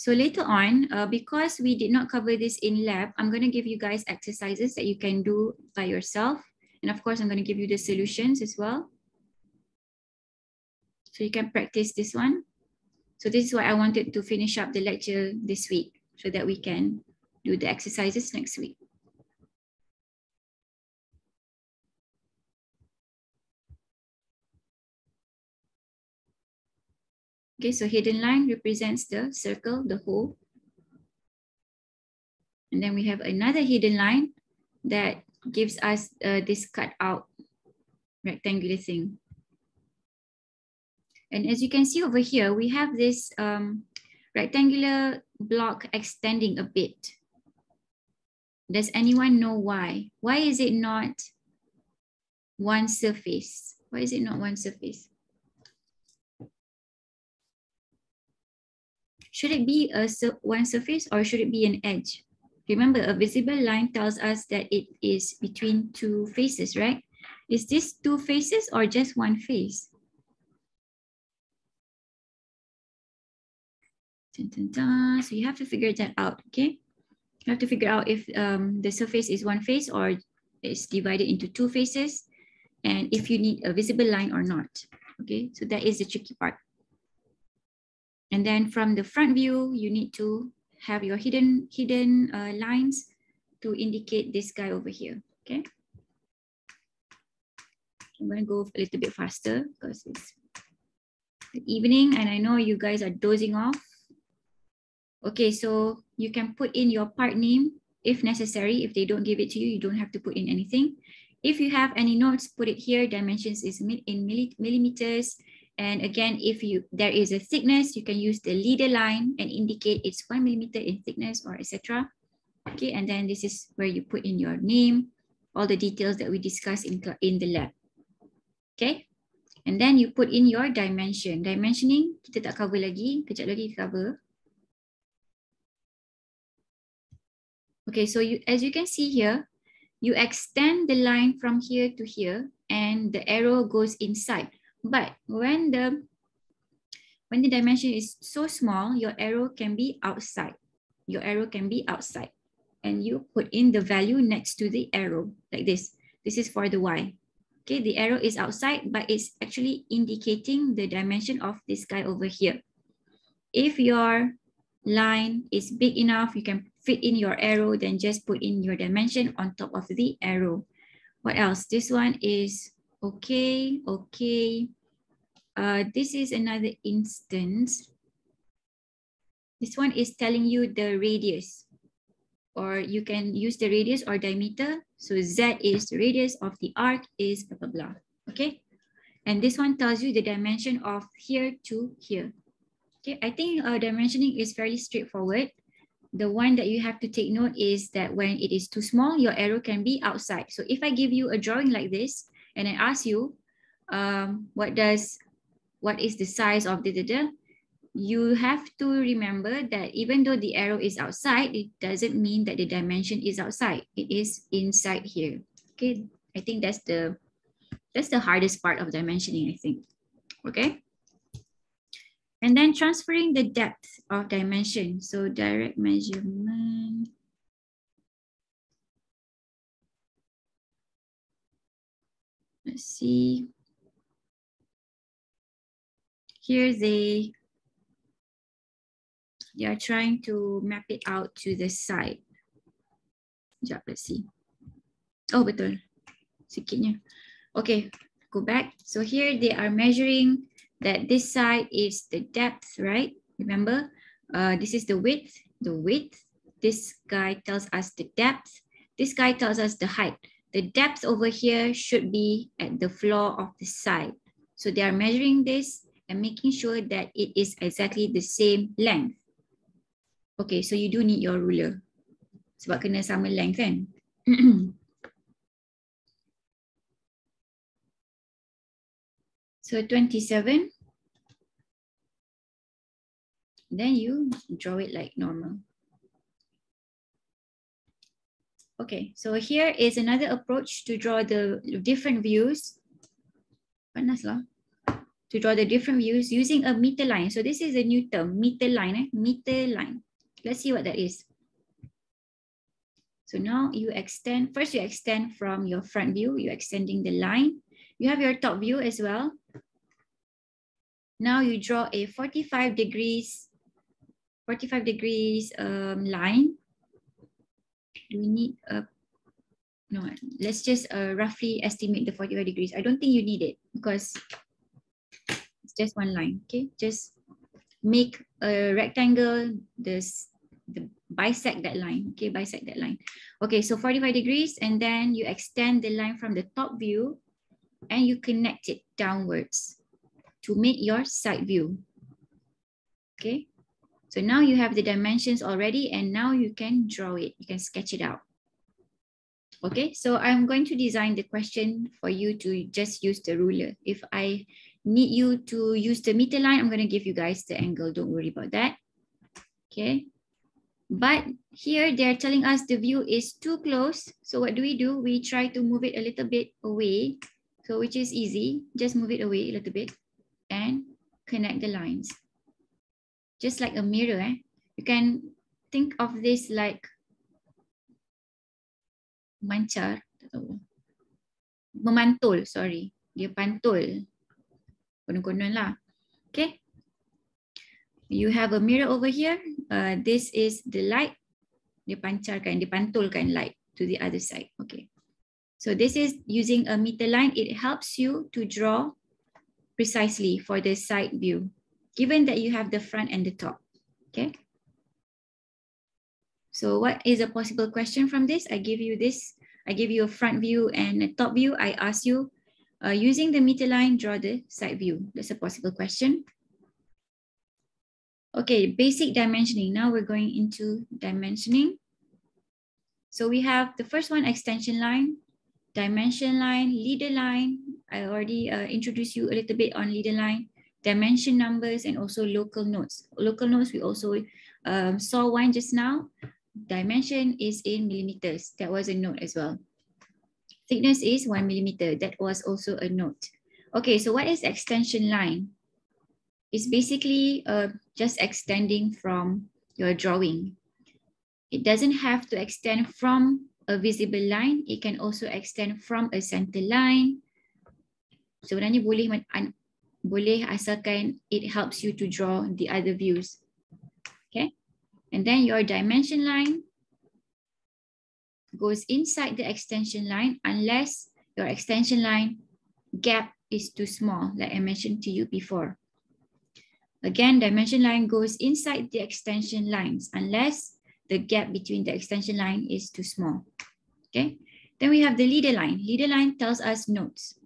So later on, uh, because we did not cover this in lab, I'm going to give you guys exercises that you can do by yourself. And of course, I'm going to give you the solutions as well. So you can practice this one. So this is why I wanted to finish up the lecture this week so that we can do the exercises next week. Okay, so hidden line represents the circle, the hole. And then we have another hidden line that gives us uh, this cut out rectangular thing. And as you can see over here, we have this um, rectangular block extending a bit. Does anyone know why? Why is it not one surface? Why is it not one surface? Should it be a one surface or should it be an edge? Remember, a visible line tells us that it is between two faces, right? Is this two faces or just one face? Dun, dun, dun. So you have to figure that out, okay? You have to figure out if um, the surface is one face or it's divided into two faces and if you need a visible line or not, okay? So that is the tricky part. And then from the front view, you need to have your hidden, hidden uh, lines to indicate this guy over here, okay? I'm gonna go a little bit faster because it's the evening and I know you guys are dozing off. Okay, so you can put in your part name if necessary. If they don't give it to you, you don't have to put in anything. If you have any notes, put it here. Dimensions is in millimeters. And again, if you there is a thickness, you can use the leader line and indicate it's one millimeter in thickness or etc. Okay, and then this is where you put in your name, all the details that we discussed in, in the lab. Okay, And then you put in your dimension. Dimensioning, kita tak cover lagi. Kejap lagi cover. Okay, so you, as you can see here, you extend the line from here to here and the arrow goes inside. But when the when the dimension is so small, your arrow can be outside. Your arrow can be outside. And you put in the value next to the arrow like this. This is for the y. Okay, the arrow is outside, but it's actually indicating the dimension of this guy over here. If your line is big enough, you can fit in your arrow, then just put in your dimension on top of the arrow. What else? This one is okay, okay. Uh, this is another instance. This one is telling you the radius or you can use the radius or diameter so Z is the radius of the arc is blah, blah, blah. Okay. And this one tells you the dimension of here to here. Okay, I think uh, dimensioning is fairly straightforward. The one that you have to take note is that when it is too small, your arrow can be outside. So if I give you a drawing like this, and I ask you, um, what does, what is the size of the, the you have to remember that even though the arrow is outside, it doesn't mean that the dimension is outside. It is inside here. Okay, I think that's the that's the hardest part of dimensioning, I think. Okay. And then transferring the depth of dimension. So direct measurement. Let's see. Here a they are trying to map it out to the side. Sekejap, let's see. Oh, betul. Sikitnya. Okay, go back. So here they are measuring that this side is the depth, right? Remember, uh, this is the width, the width. This guy tells us the depth. This guy tells us the height. The depth over here should be at the floor of the side. So they are measuring this and making sure that it is exactly the same length. Okay, so you do need your ruler. Sebab kena sama length kan? so 27. Then you draw it like normal. Okay, so here is another approach to draw the different views. Lah. To draw the different views using a meter line. So this is a new term, meter line, eh? meter line. Let's see what that is. So now you extend, first you extend from your front view, you're extending the line. You have your top view as well. Now you draw a 45 degrees, 45 degrees um, line. Do we need a, no, let's just uh, roughly estimate the 45 degrees. I don't think you need it because it's just one line, okay? Just make a rectangle, this the bisect that line, okay, bisect that line. Okay, so 45 degrees and then you extend the line from the top view and you connect it downwards to make your side view. Okay, so now you have the dimensions already and now you can draw it, you can sketch it out. Okay, so I'm going to design the question for you to just use the ruler. If I need you to use the meter line, I'm going to give you guys the angle. Don't worry about that. Okay, but here they're telling us the view is too close. So what do we do? We try to move it a little bit away. So which is easy. Just move it away a little bit and connect the lines. Just like a mirror. Eh? You can think of this like mancar. Memantul, sorry. Dia pantul. Konon-konon lah. Okay. You have a mirror over here. Uh, this is the light. Dipancarkan, dipantulkan light to the other side. Okay. So this is using a meter line. It helps you to draw precisely for the side view, given that you have the front and the top. Okay. So what is a possible question from this? I give you this. I give you a front view and a top view. I ask you, uh, using the meter line, draw the side view. That's a possible question. Okay, basic dimensioning. Now we're going into dimensioning. So we have the first one, extension line, dimension line, leader line. I already uh, introduced you a little bit on leader line, dimension numbers, and also local notes. Local notes, we also um, saw one just now. Dimension is in millimeters. That was a note as well. Thickness is one millimeter. That was also a note. Okay, so what is extension line? It's basically uh, just extending from your drawing. It doesn't have to extend from a visible line. It can also extend from a center line. Sebenarnya boleh boleh asalkan it helps you to draw the other views. Okay. And then your dimension line goes inside the extension line unless your extension line gap is too small, like I mentioned to you before. Again, dimension line goes inside the extension lines unless the gap between the extension line is too small. Okay. Then we have the leader line. Leader line tells us notes.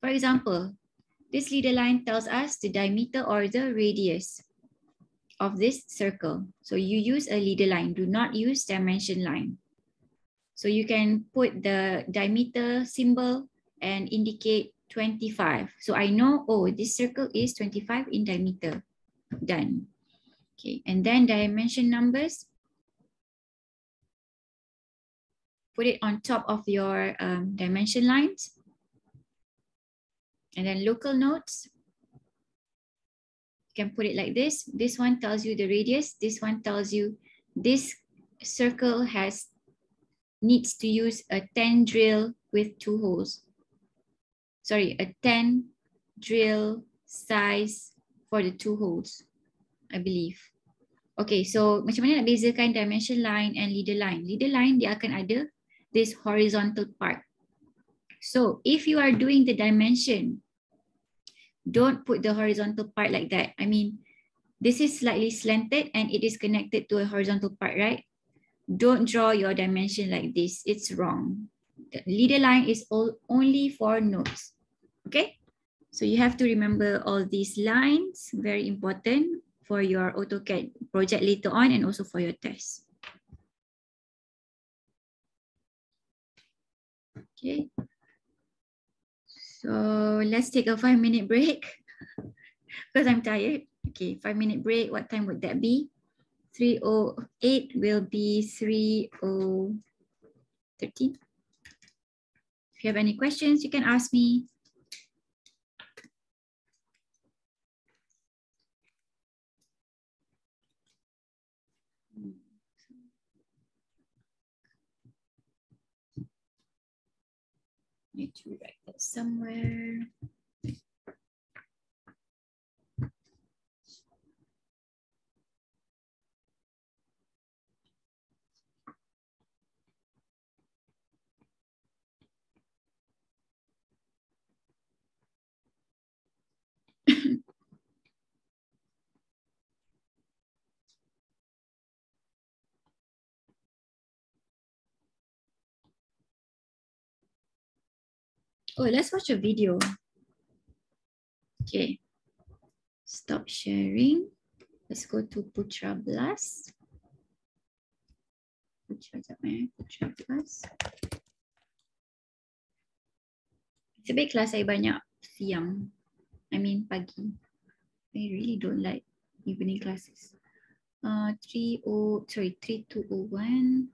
For example, this leader line tells us the diameter or the radius of this circle. So you use a leader line, do not use dimension line. So you can put the diameter symbol and indicate 25. So I know, oh, this circle is 25 in diameter. Done. Okay, and then dimension numbers. Put it on top of your um, dimension lines. And then local notes, you can put it like this. This one tells you the radius. This one tells you this circle has needs to use a 10 drill with two holes. Sorry, a 10 drill size for the two holes, I believe. Okay, so macam mana nak bezakan dimension line and leader line? Leader line, dia akan ada this horizontal part. So if you are doing the dimension, don't put the horizontal part like that. I mean, this is slightly slanted and it is connected to a horizontal part, right? Don't draw your dimension like this. It's wrong. The leader line is all, only for notes. Okay? So you have to remember all these lines, very important for your AutoCAD project later on and also for your test. Okay. So let's take a five minute break because I'm tired. Okay, five minute break. What time would that be? 308 will be 3013. If you have any questions, you can ask me. Need to that somewhere. Oh, let's watch a video. Okay. Stop sharing. Let's go to Putra Blast. Putra, Putra Blast. Sebab kelas saya banyak siang. I mean pagi. I really don't like evening classes. Uh, 30, sorry, 3201.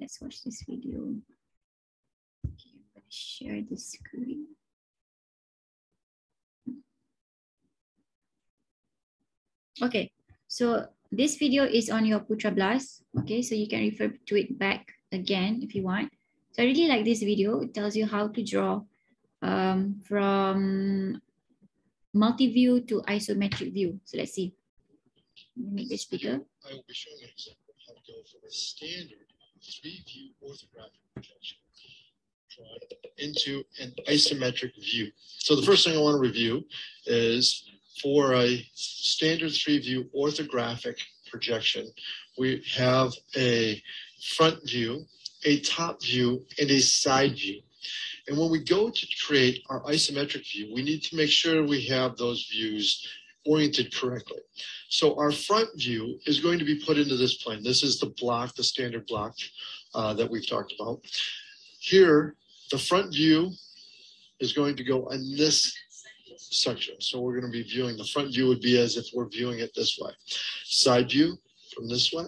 Let's watch this video share the screen. Okay, so this video is on your PutraBLAST. Okay, so you can refer to it back again if you want. So I really like this video. It tells you how to draw um, from multi-view to isometric view. So let's see. Let me make this bigger. I will be showing an example of how to go from a standard three-view orthographic projection into an isometric view. So the first thing I want to review is for a standard three view orthographic projection, we have a front view, a top view, and a side view. And when we go to create our isometric view, we need to make sure we have those views oriented correctly. So our front view is going to be put into this plane. This is the block, the standard block uh, that we've talked about. Here, the front view is going to go in this section. So we're going to be viewing the front view would be as if we're viewing it this way. Side view from this way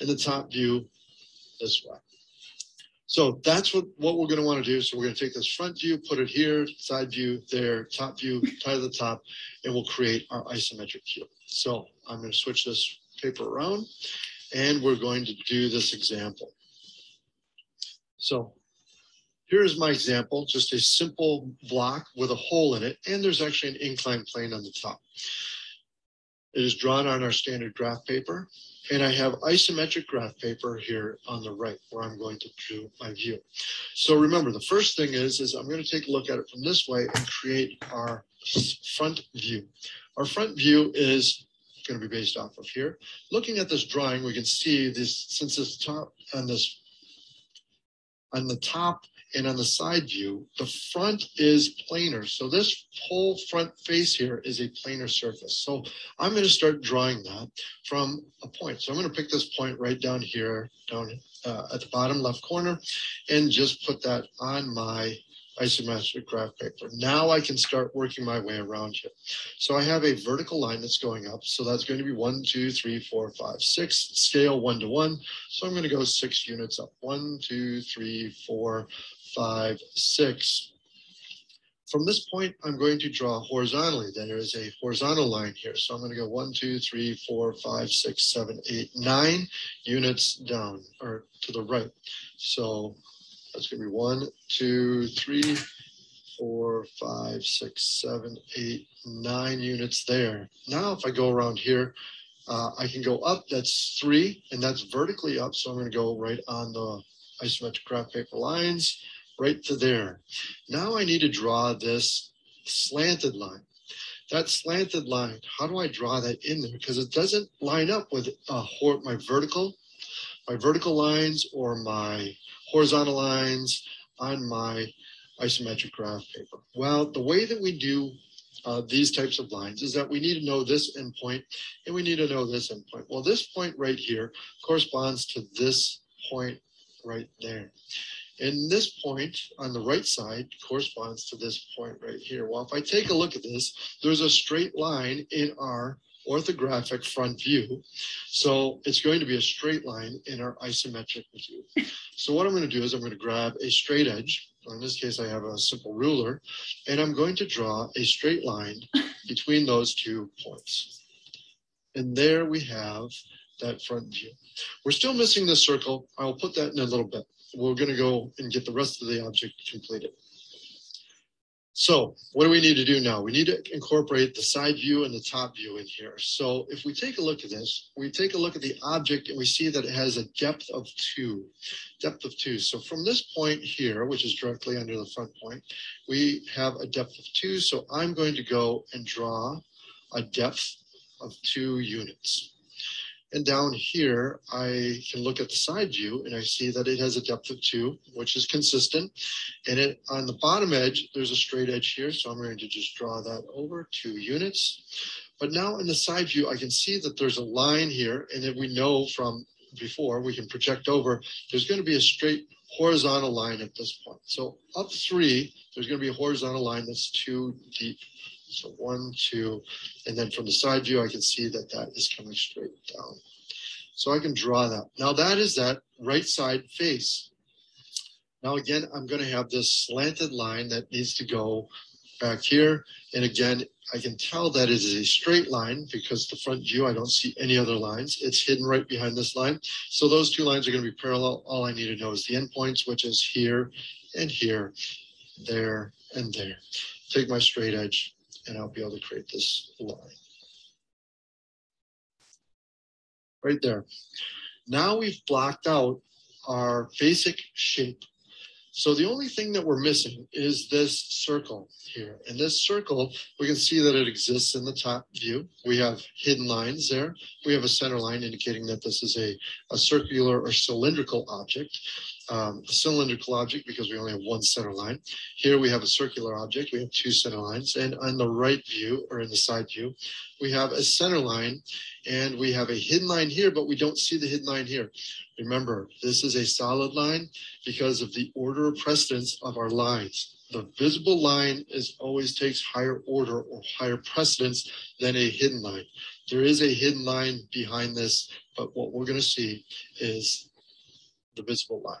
and the top view this way. So that's what, what we're going to want to do. So we're going to take this front view, put it here, side view there, top view, tie to the top, and we'll create our isometric view. So I'm going to switch this paper around and we're going to do this example. So here's my example, just a simple block with a hole in it, and there's actually an inclined plane on the top. It is drawn on our standard graph paper, and I have isometric graph paper here on the right where I'm going to do my view. So remember, the first thing is, is I'm going to take a look at it from this way and create our front view. Our front view is going to be based off of here. Looking at this drawing, we can see this, since this top on this on the top and on the side view, the front is planar. So this whole front face here is a planar surface. So I'm going to start drawing that from a point. So I'm going to pick this point right down here, down uh, at the bottom left corner, and just put that on my isometric graph paper. Now I can start working my way around here. So I have a vertical line that's going up. So that's going to be one, two, three, four, five, six, scale one to one. So I'm going to go six units up. One, two, three, four, five, six. From this point, I'm going to draw horizontally. There is a horizontal line here. So I'm going to go one, two, three, four, five, six, seven, eight, nine units down or to the right. So that's going to be one, two, three, four, five, six, seven, eight, nine units there. Now, if I go around here, uh, I can go up, that's three, and that's vertically up. So I'm going to go right on the isometric graph paper lines, right to there. Now I need to draw this slanted line. That slanted line, how do I draw that in there? Because it doesn't line up with uh, my vertical, my vertical lines or my horizontal lines on my isometric graph paper? Well, the way that we do uh, these types of lines is that we need to know this endpoint and we need to know this endpoint. Well, this point right here corresponds to this point right there. And this point on the right side corresponds to this point right here. Well, if I take a look at this, there's a straight line in our orthographic front view. So it's going to be a straight line in our isometric view. So what I'm going to do is I'm going to grab a straight edge. In this case, I have a simple ruler, and I'm going to draw a straight line between those two points. And there we have that front view. We're still missing the circle. I'll put that in a little bit. We're going to go and get the rest of the object completed. So what do we need to do now? We need to incorporate the side view and the top view in here. So if we take a look at this, we take a look at the object and we see that it has a depth of two, depth of two. So from this point here, which is directly under the front point, we have a depth of two. So I'm going to go and draw a depth of two units. And down here, I can look at the side view and I see that it has a depth of two, which is consistent. And it on the bottom edge, there's a straight edge here. So I'm going to just draw that over two units. But now in the side view, I can see that there's a line here. And then we know from before, we can project over, there's going to be a straight horizontal line at this point. So up three, there's going to be a horizontal line that's two deep. So one, two, and then from the side view, I can see that that is coming straight down. So I can draw that. Now that is that right side face. Now again, I'm gonna have this slanted line that needs to go back here. And again, I can tell that it is a straight line because the front view, I don't see any other lines. It's hidden right behind this line. So those two lines are gonna be parallel. All I need to know is the endpoints, which is here and here, there and there. Take my straight edge, and I'll be able to create this line. Right there. Now we've blocked out our basic shape. So the only thing that we're missing is this circle here. And this circle, we can see that it exists in the top view. We have hidden lines there. We have a center line indicating that this is a, a circular or cylindrical object um, a cylindrical object because we only have one center line. Here we have a circular object. We have two center lines. And on the right view or in the side view, we have a center line and we have a hidden line here, but we don't see the hidden line here. Remember, this is a solid line because of the order of precedence of our lines. the visible line is always takes higher order or higher precedence than a hidden line. There is a hidden line behind this, but what we're going to see is the visible line.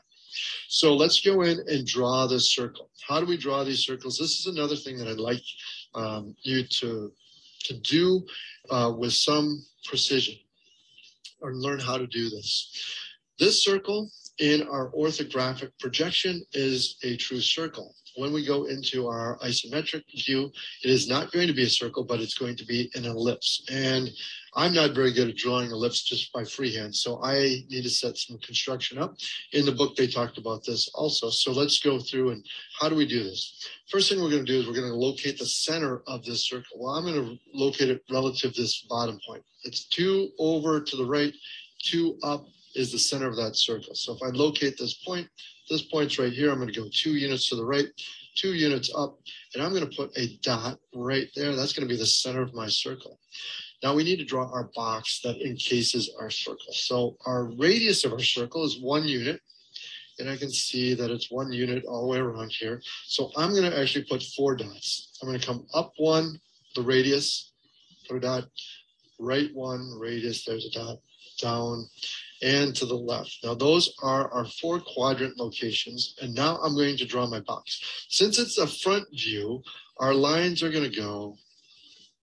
So let's go in and draw this circle. How do we draw these circles? This is another thing that I'd like um, you to, to do uh, with some precision or learn how to do this. This circle in our orthographic projection is a true circle. When we go into our isometric view, it is not going to be a circle, but it's going to be an ellipse. And I'm not very good at drawing ellipse just by freehand, so I need to set some construction up. In the book, they talked about this also. So let's go through and how do we do this? First thing we're going to do is we're going to locate the center of this circle. Well, I'm going to locate it relative to this bottom point. It's two over to the right, two up is the center of that circle. So if I locate this point, this point's right here. I'm going to go two units to the right, two units up, and I'm going to put a dot right there. That's going to be the center of my circle. Now we need to draw our box that encases our circle. So our radius of our circle is one unit. And I can see that it's one unit all the way around here. So I'm going to actually put four dots. I'm going to come up one, the radius, put a dot, right one, radius, there's a dot, down, and to the left. Now those are our four quadrant locations. And now I'm going to draw my box. Since it's a front view, our lines are going to go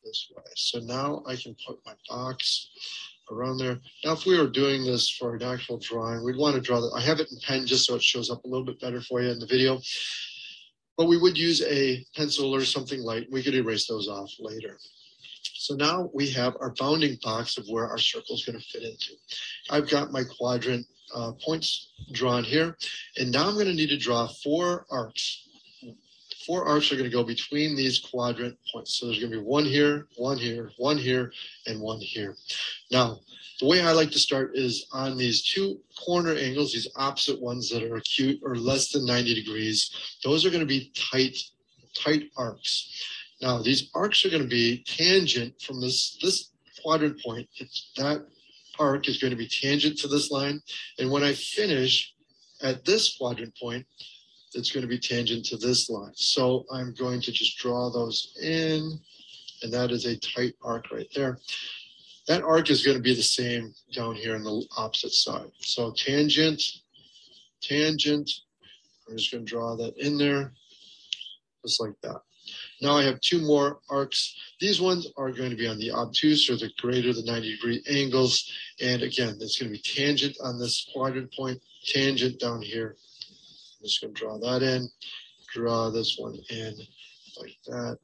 this way. So now I can put my box around there. Now, if we were doing this for an actual drawing, we'd want to draw that. I have it in pen just so it shows up a little bit better for you in the video. But we would use a pencil or something light. We could erase those off later. So now we have our bounding box of where our circle is going to fit into. I've got my quadrant uh, points drawn here. And now I'm going to need to draw four arcs. Four arcs are going to go between these quadrant points. So there's going to be one here, one here, one here, and one here. Now, the way I like to start is on these two corner angles, these opposite ones that are acute or less than 90 degrees. Those are going to be tight, tight arcs. Now, these arcs are going to be tangent from this, this quadrant point. It's, that arc is going to be tangent to this line. And when I finish at this quadrant point, it's going to be tangent to this line. So I'm going to just draw those in, and that is a tight arc right there. That arc is going to be the same down here on the opposite side. So tangent, tangent, I'm just going to draw that in there, just like that. Now I have two more arcs. These ones are going to be on the obtuse or the greater than 90 degree angles. And again, it's going to be tangent on this quadrant point, tangent down here. I'm just going to draw that in, draw this one in like that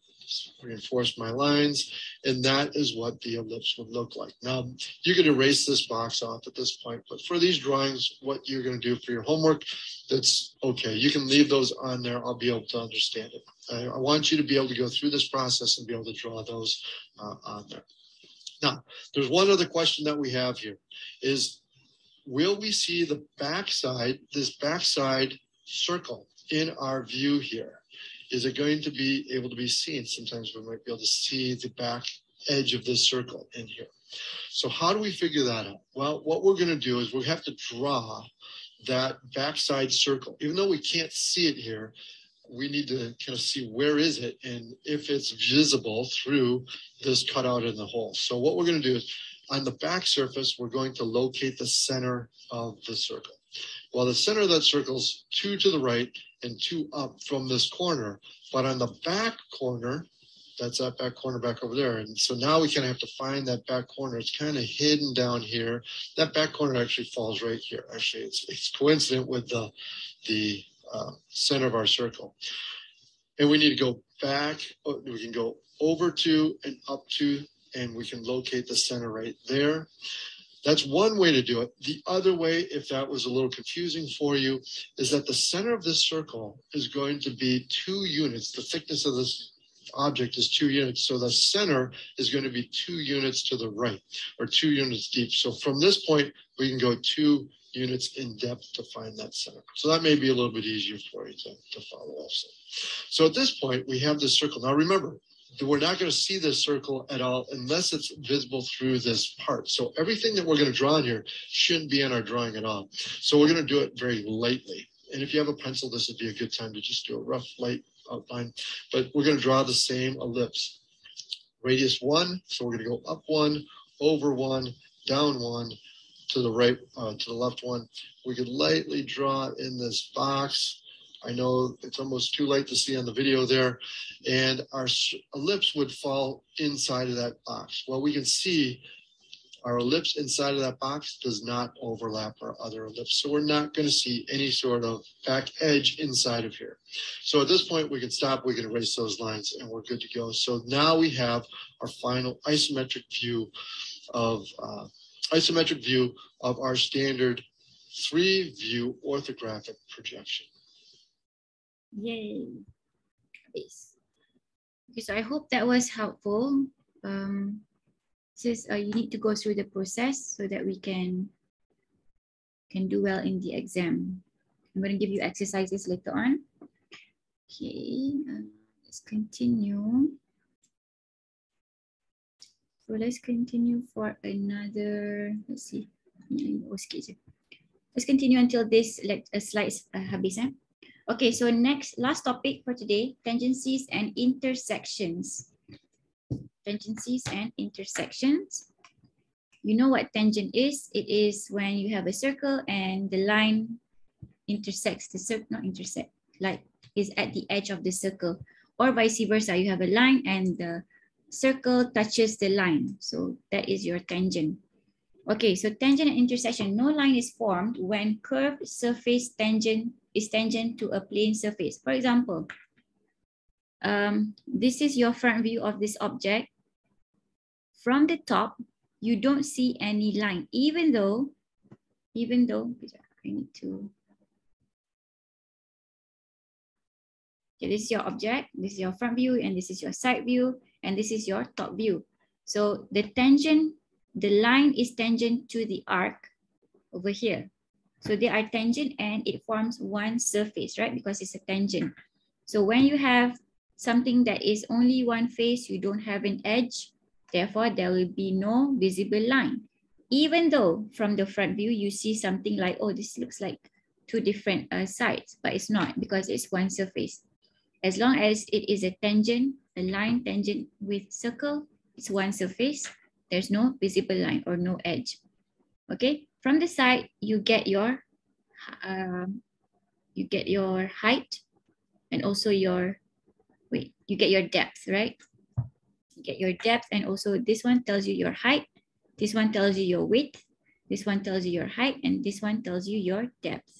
reinforce my lines, and that is what the ellipse would look like. Now, you can erase this box off at this point, but for these drawings, what you're going to do for your homework, that's okay. You can leave those on there. I'll be able to understand it. I, I want you to be able to go through this process and be able to draw those uh, on there. Now, there's one other question that we have here is, will we see the backside, this backside circle in our view here? Is it going to be able to be seen? Sometimes we might be able to see the back edge of this circle in here. So how do we figure that out? Well, what we're going to do is we have to draw that backside circle. Even though we can't see it here, we need to kind of see where is it and if it's visible through this cutout in the hole. So what we're going to do is on the back surface, we're going to locate the center of the circle. Well, the center of that circle is two to the right and two up from this corner. But on the back corner, that's that back corner back over there. And so now we kind of have to find that back corner. It's kind of hidden down here. That back corner actually falls right here. Actually, it's, it's coincident with the, the uh, center of our circle. And we need to go back. Oh, we can go over to and up to, and we can locate the center right there. That's one way to do it. The other way, if that was a little confusing for you, is that the center of this circle is going to be two units. The thickness of this object is two units. So the center is going to be two units to the right or two units deep. So from this point, we can go two units in depth to find that center. So that may be a little bit easier for you to, to follow also. So at this point, we have this circle. Now remember, we're not going to see this circle at all unless it's visible through this part. So everything that we're going to draw in here shouldn't be in our drawing at all. So we're going to do it very lightly. and if you have a pencil, this would be a good time to just do a rough light outline. But we're going to draw the same ellipse. Radius one, so we're going to go up one, over one, down one, to the right, uh, to the left one. We could lightly draw in this box. I know it's almost too late to see on the video there. And our ellipse would fall inside of that box. Well, we can see our ellipse inside of that box does not overlap our other ellipse. So we're not going to see any sort of back edge inside of here. So at this point, we can stop, we can erase those lines and we're good to go. So now we have our final isometric view of uh, isometric view of our standard three view orthographic projection. Yay. Okay, so I hope that was helpful. Um, says uh, you need to go through the process so that we can can do well in the exam. I'm going to give you exercises later on. Okay, uh, let's continue. So let's continue for another, let's see. Let's continue until this like, uh, slides uh, habis. Eh? Okay, so next, last topic for today, tangencies and intersections. Tangencies and intersections. You know what tangent is? It is when you have a circle and the line intersects the circle, not intersect, like is at the edge of the circle. Or vice versa, you have a line and the circle touches the line. So that is your tangent. Okay, so tangent and intersection. No line is formed when curved surface tangent is tangent to a plane surface. For example, um, this is your front view of this object. From the top, you don't see any line, even though, even though, I need to, okay, this is your object, this is your front view, and this is your side view and this is your top view. So the tangent, the line is tangent to the arc over here. So they are tangent and it forms one surface, right? Because it's a tangent. So when you have something that is only one face, you don't have an edge, therefore there will be no visible line. Even though from the front view, you see something like, oh, this looks like two different uh, sides, but it's not because it's one surface. As long as it is a tangent, a line tangent with circle, it's one surface. There's no visible line or no edge. Okay, from the side, you get your um, you get your height and also your, wait, you get your depth, right? You get your depth and also this one tells you your height. This one tells you your width. This one tells you your height and this one tells you your depth.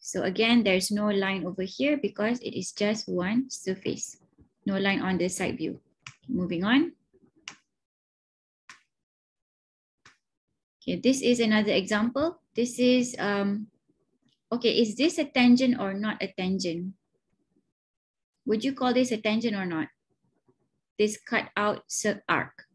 So again, there's no line over here because it is just one surface. No line on the side view. Moving on. Okay, this is another example. This is, um, okay, is this a tangent or not a tangent? Would you call this a tangent or not? This cut out arc.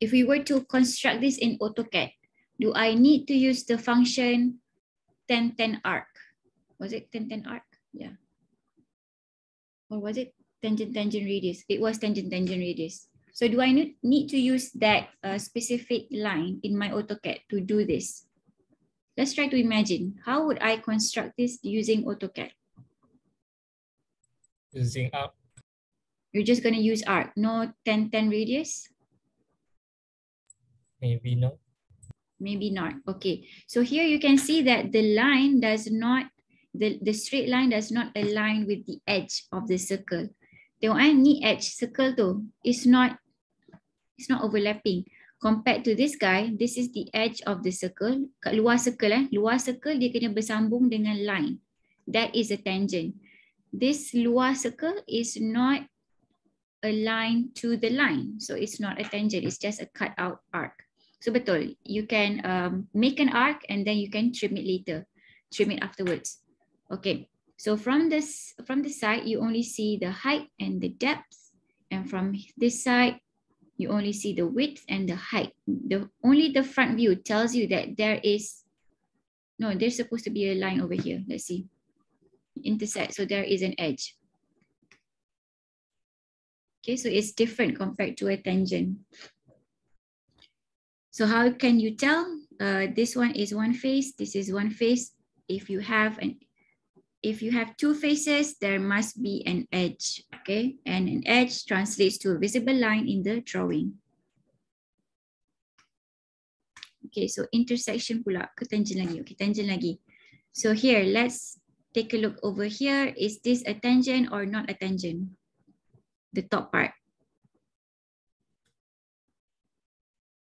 If we were to construct this in AutoCAD, do I need to use the function 10, 10 arc? Was it 10, 10 arc? Yeah. Or was it tangent, tangent radius? It was tangent, tangent radius. So do I need, need to use that uh, specific line in my AutoCAD to do this? Let's try to imagine. How would I construct this using AutoCAD? Using arc. You're just going to use arc, no 10, 10 radius? Maybe no maybe not. Okay, so here you can see that the line does not, the, the straight line does not align with the edge of the circle. Tengok eh, ni edge circle tu, is not, it's not overlapping. Compared to this guy, this is the edge of the circle. Kat luar circle eh, luar circle dia kena bersambung dengan line. That is a tangent. This luar circle is not aligned to the line. So it's not a tangent, it's just a cut out arc. So betul, you can um, make an arc and then you can trim it later, trim it afterwards. Okay, so from this from the side, you only see the height and the depth. And from this side, you only see the width and the height. The Only the front view tells you that there is, no, there's supposed to be a line over here. Let's see. Intersect, so there is an edge. Okay, so it's different compared to a tangent. So how can you tell? Uh, this one is one face, this is one face. If you have an if you have two faces, there must be an edge, okay? And an edge translates to a visible line in the drawing. Okay, so intersection pula, ke tangent lagi. Okay, tangent lagi. So here, let's take a look over here. Is this a tangent or not a tangent? The top part.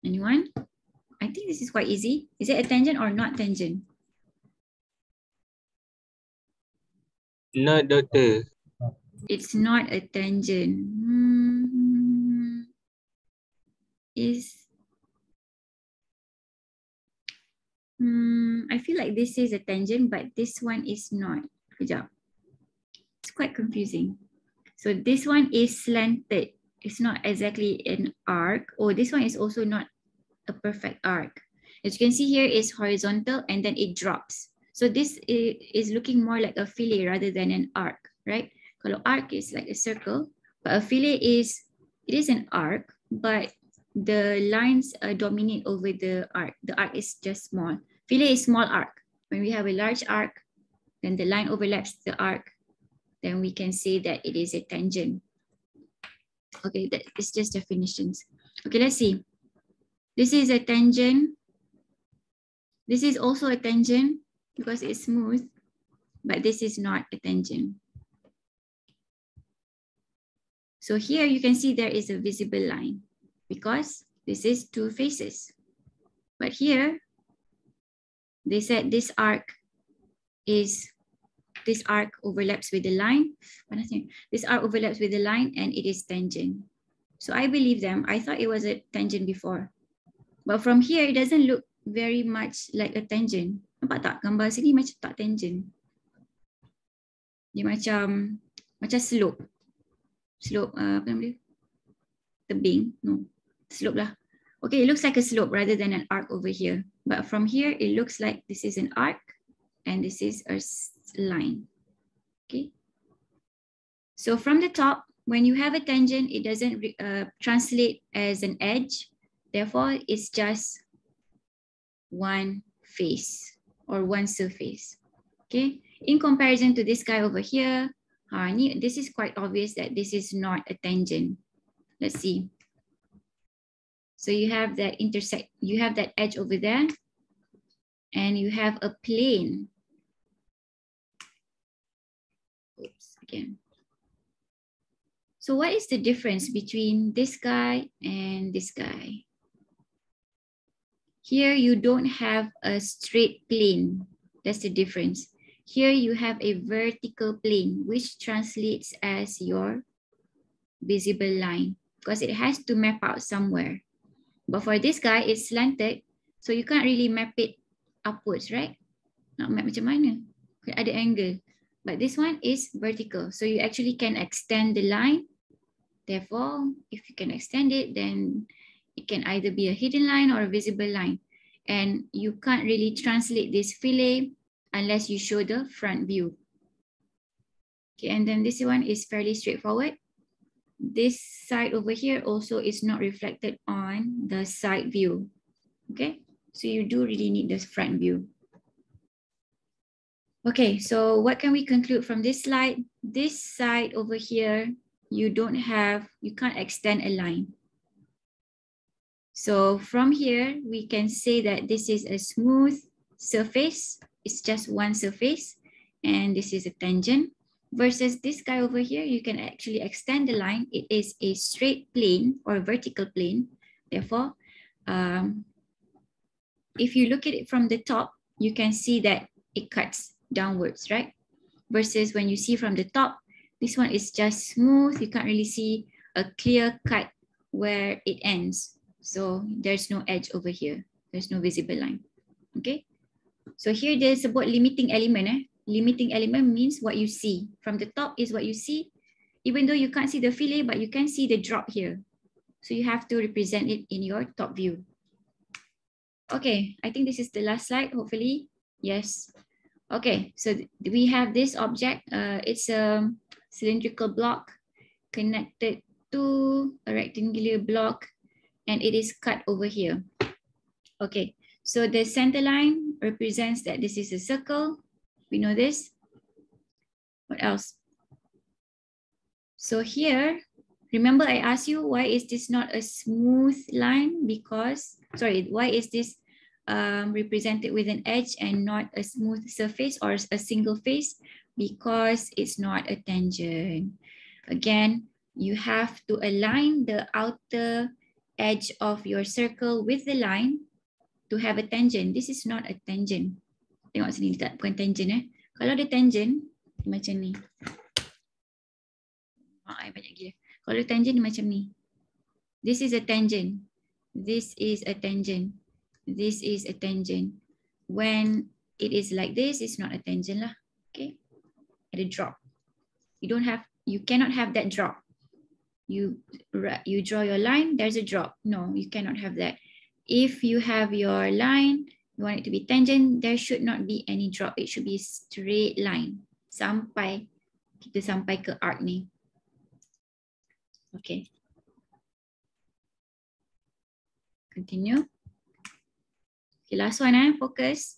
Anyone? I think this is quite easy. Is it a tangent or not tangent? No, doctor. It's not a tangent. Hmm. Is Hmm, I feel like this is a tangent, but this one is not. Kejap. It's quite confusing. So this one is slanted. It's not exactly an arc. Oh, this one is also not a perfect arc. As you can see here is horizontal and then it drops. So this is looking more like a fillet rather than an arc, right? Kalau arc is like a circle, but a fillet is, it is an arc, but the lines uh, dominate over the arc. The arc is just small. Fillet is small arc. When we have a large arc, then the line overlaps the arc, then we can say that it is a tangent. Okay, that is just definitions. Okay, let's see. This is a tangent. This is also a tangent because it's smooth, but this is not a tangent. So here you can see there is a visible line because this is two faces. But here, they said this arc is, this arc overlaps with the line. But I think this arc overlaps with the line and it is tangent. So I believe them. I thought it was a tangent before. But from here, it doesn't look very much like a tangent. Nampak tak gambar sini macam tak tangent. Dia macam macam slope. Slope uh, apa nama dia? Tebing. No. Slope lah. Okay, it looks like a slope rather than an arc over here. But from here, it looks like this is an arc and this is a line. Okay. So from the top, when you have a tangent, it doesn't uh, translate as an edge. Therefore, it's just one face or one surface. Okay, in comparison to this guy over here, this is quite obvious that this is not a tangent. Let's see. So you have that intersect, you have that edge over there, and you have a plane. Oops, again. So what is the difference between this guy and this guy? Here you don't have a straight plane. That's the difference. Here you have a vertical plane, which translates as your visible line because it has to map out somewhere. But for this guy, it's slanted, so you can't really map it upwards, right? Nak map macam mana? Ada angle. But this one is vertical, so you actually can extend the line. Therefore, if you can extend it, then it can either be a hidden line or a visible line. And you can't really translate this fillet unless you show the front view. Okay, and then this one is fairly straightforward. This side over here also is not reflected on the side view. Okay, so you do really need this front view. Okay, so what can we conclude from this slide? This side over here, you don't have, you can't extend a line. So from here, we can say that this is a smooth surface. It's just one surface. And this is a tangent. Versus this guy over here, you can actually extend the line. It is a straight plane or vertical plane. Therefore, um, if you look at it from the top, you can see that it cuts downwards, right? Versus when you see from the top, this one is just smooth. You can't really see a clear cut where it ends. So there's no edge over here. There's no visible line. Okay. So here there's about limiting element. Eh? Limiting element means what you see. From the top is what you see. Even though you can't see the fillet, but you can see the drop here. So you have to represent it in your top view. Okay, I think this is the last slide, hopefully. Yes. Okay, so we have this object. Uh, it's a cylindrical block connected to a rectangular block and it is cut over here. Okay, so the center line represents that this is a circle. We know this. What else? So here, remember I asked you, why is this not a smooth line? Because, sorry, why is this um, represented with an edge and not a smooth surface or a single face? Because it's not a tangent. Again, you have to align the outer edge of your circle with the line to have a tangent. This is not a tangent. Tengok sini, tak, bukan tangent eh. Kalau ada tangent, macam ni. Mak banyak gila. Kalau tangent macam ni. This is a tangent. This is a tangent. This is a tangent. When it is like this, it's not a tangent lah. Okay. Ada drop. You don't have, you cannot have that drop you you draw your line, there's a drop. No, you cannot have that. If you have your line, you want it to be tangent, there should not be any drop. It should be straight line. Sampai kita sampai ke arc ni. Okay. Continue. Okay, last one, eh? focus.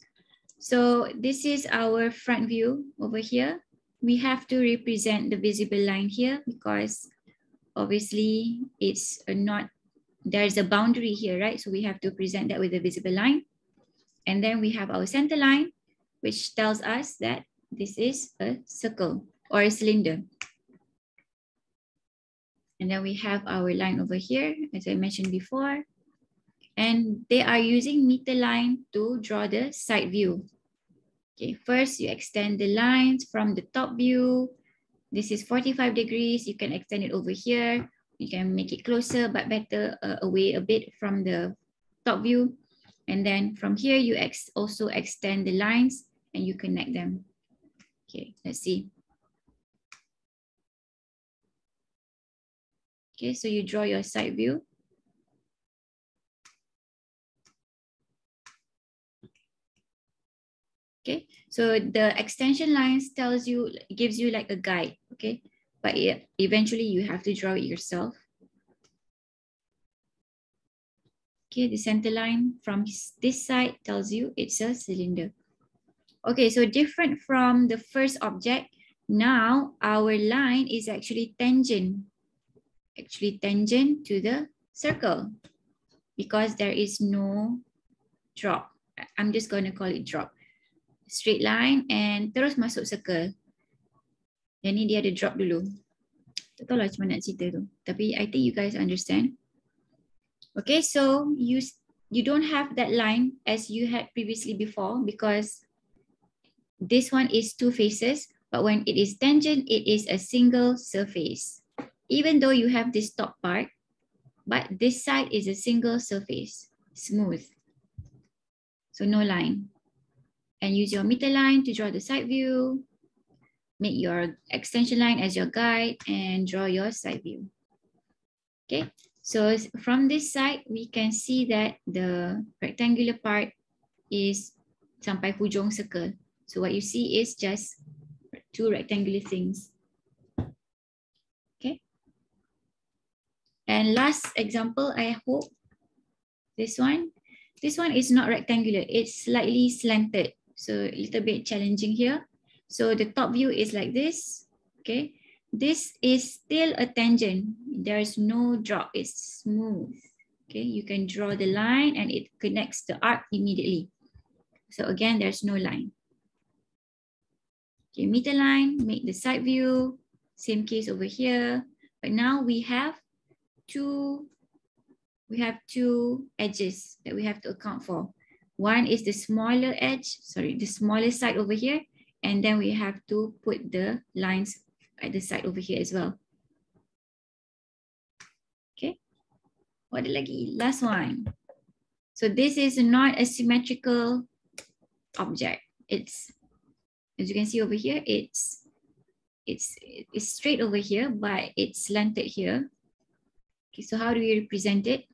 So this is our front view over here. We have to represent the visible line here because obviously it's not, there's a boundary here, right? So we have to present that with a visible line. And then we have our center line, which tells us that this is a circle or a cylinder. And then we have our line over here, as I mentioned before. And they are using meter line to draw the side view. Okay, first you extend the lines from the top view this is 45 degrees. You can extend it over here. You can make it closer, but better uh, away a bit from the top view. And then from here, you ex also extend the lines and you connect them. Okay, let's see. Okay, so you draw your side view. Okay, so the extension lines tells you, gives you like a guide, okay? But eventually you have to draw it yourself. Okay, the center line from this side tells you it's a cylinder. Okay, so different from the first object, now our line is actually tangent, actually tangent to the circle because there is no drop. I'm just going to call it drop straight line and terus masuk circle. Yang ni dia ada drop dulu. Tak tahu macam mana nak cerita tu. Tapi I think you guys understand. Okay, so you you don't have that line as you had previously before because this one is two faces, but when it is tangent, it is a single surface. Even though you have this top part, but this side is a single surface, smooth. So no line and use your miter line to draw the side view. Make your extension line as your guide and draw your side view. Okay, so from this side, we can see that the rectangular part is sampai hujung circle. So what you see is just two rectangular things. Okay. And last example, I hope this one. This one is not rectangular, it's slightly slanted. So a little bit challenging here. So the top view is like this, okay? This is still a tangent. There's no drop, it's smooth. Okay, you can draw the line and it connects the arc immediately. So again, there's no line. Okay, miter line, make the side view. Same case over here. But now we have two, we have two edges that we have to account for. One is the smaller edge, sorry, the smaller side over here. And then we have to put the lines at the side over here as well. Okay. What lagi? Last one. So this is not a symmetrical object. It's, as you can see over here, it's it's it's straight over here, but it's slanted here. Okay, so how do we represent it?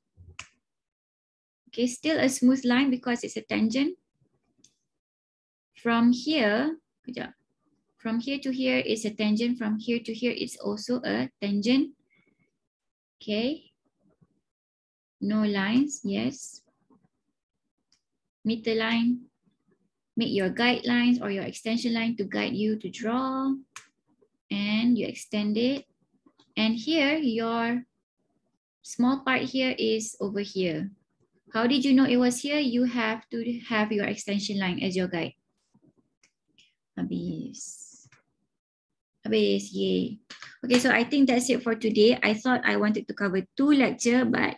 Okay, still a smooth line because it's a tangent. From here, from here to here is a tangent. From here to here, it's also a tangent. Okay. No lines, yes. miter line. Make your guidelines or your extension line to guide you to draw. And you extend it. And here, your small part here is over here. How did you know it was here? You have to have your extension line as your guide. Habis. Habis, yay. Okay, so I think that's it for today. I thought I wanted to cover two lecture, but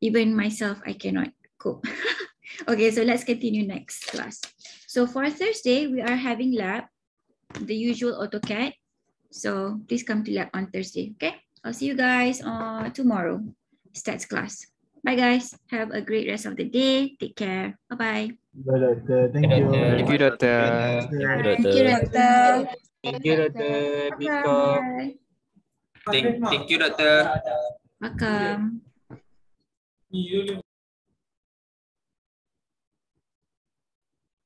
even myself, I cannot cope. okay, so let's continue next class. So for Thursday, we are having lab, the usual AutoCAD. So please come to lab on Thursday, okay? I'll see you guys on tomorrow, stats class. Bye guys. Have a great rest of the day. Take care. Bye-bye. Bye, doctor. Thank you. Thank you, doctor. Thank you, doctor. Thank you, Dr. Nico. Thank, thank you, Doctor. Welcome.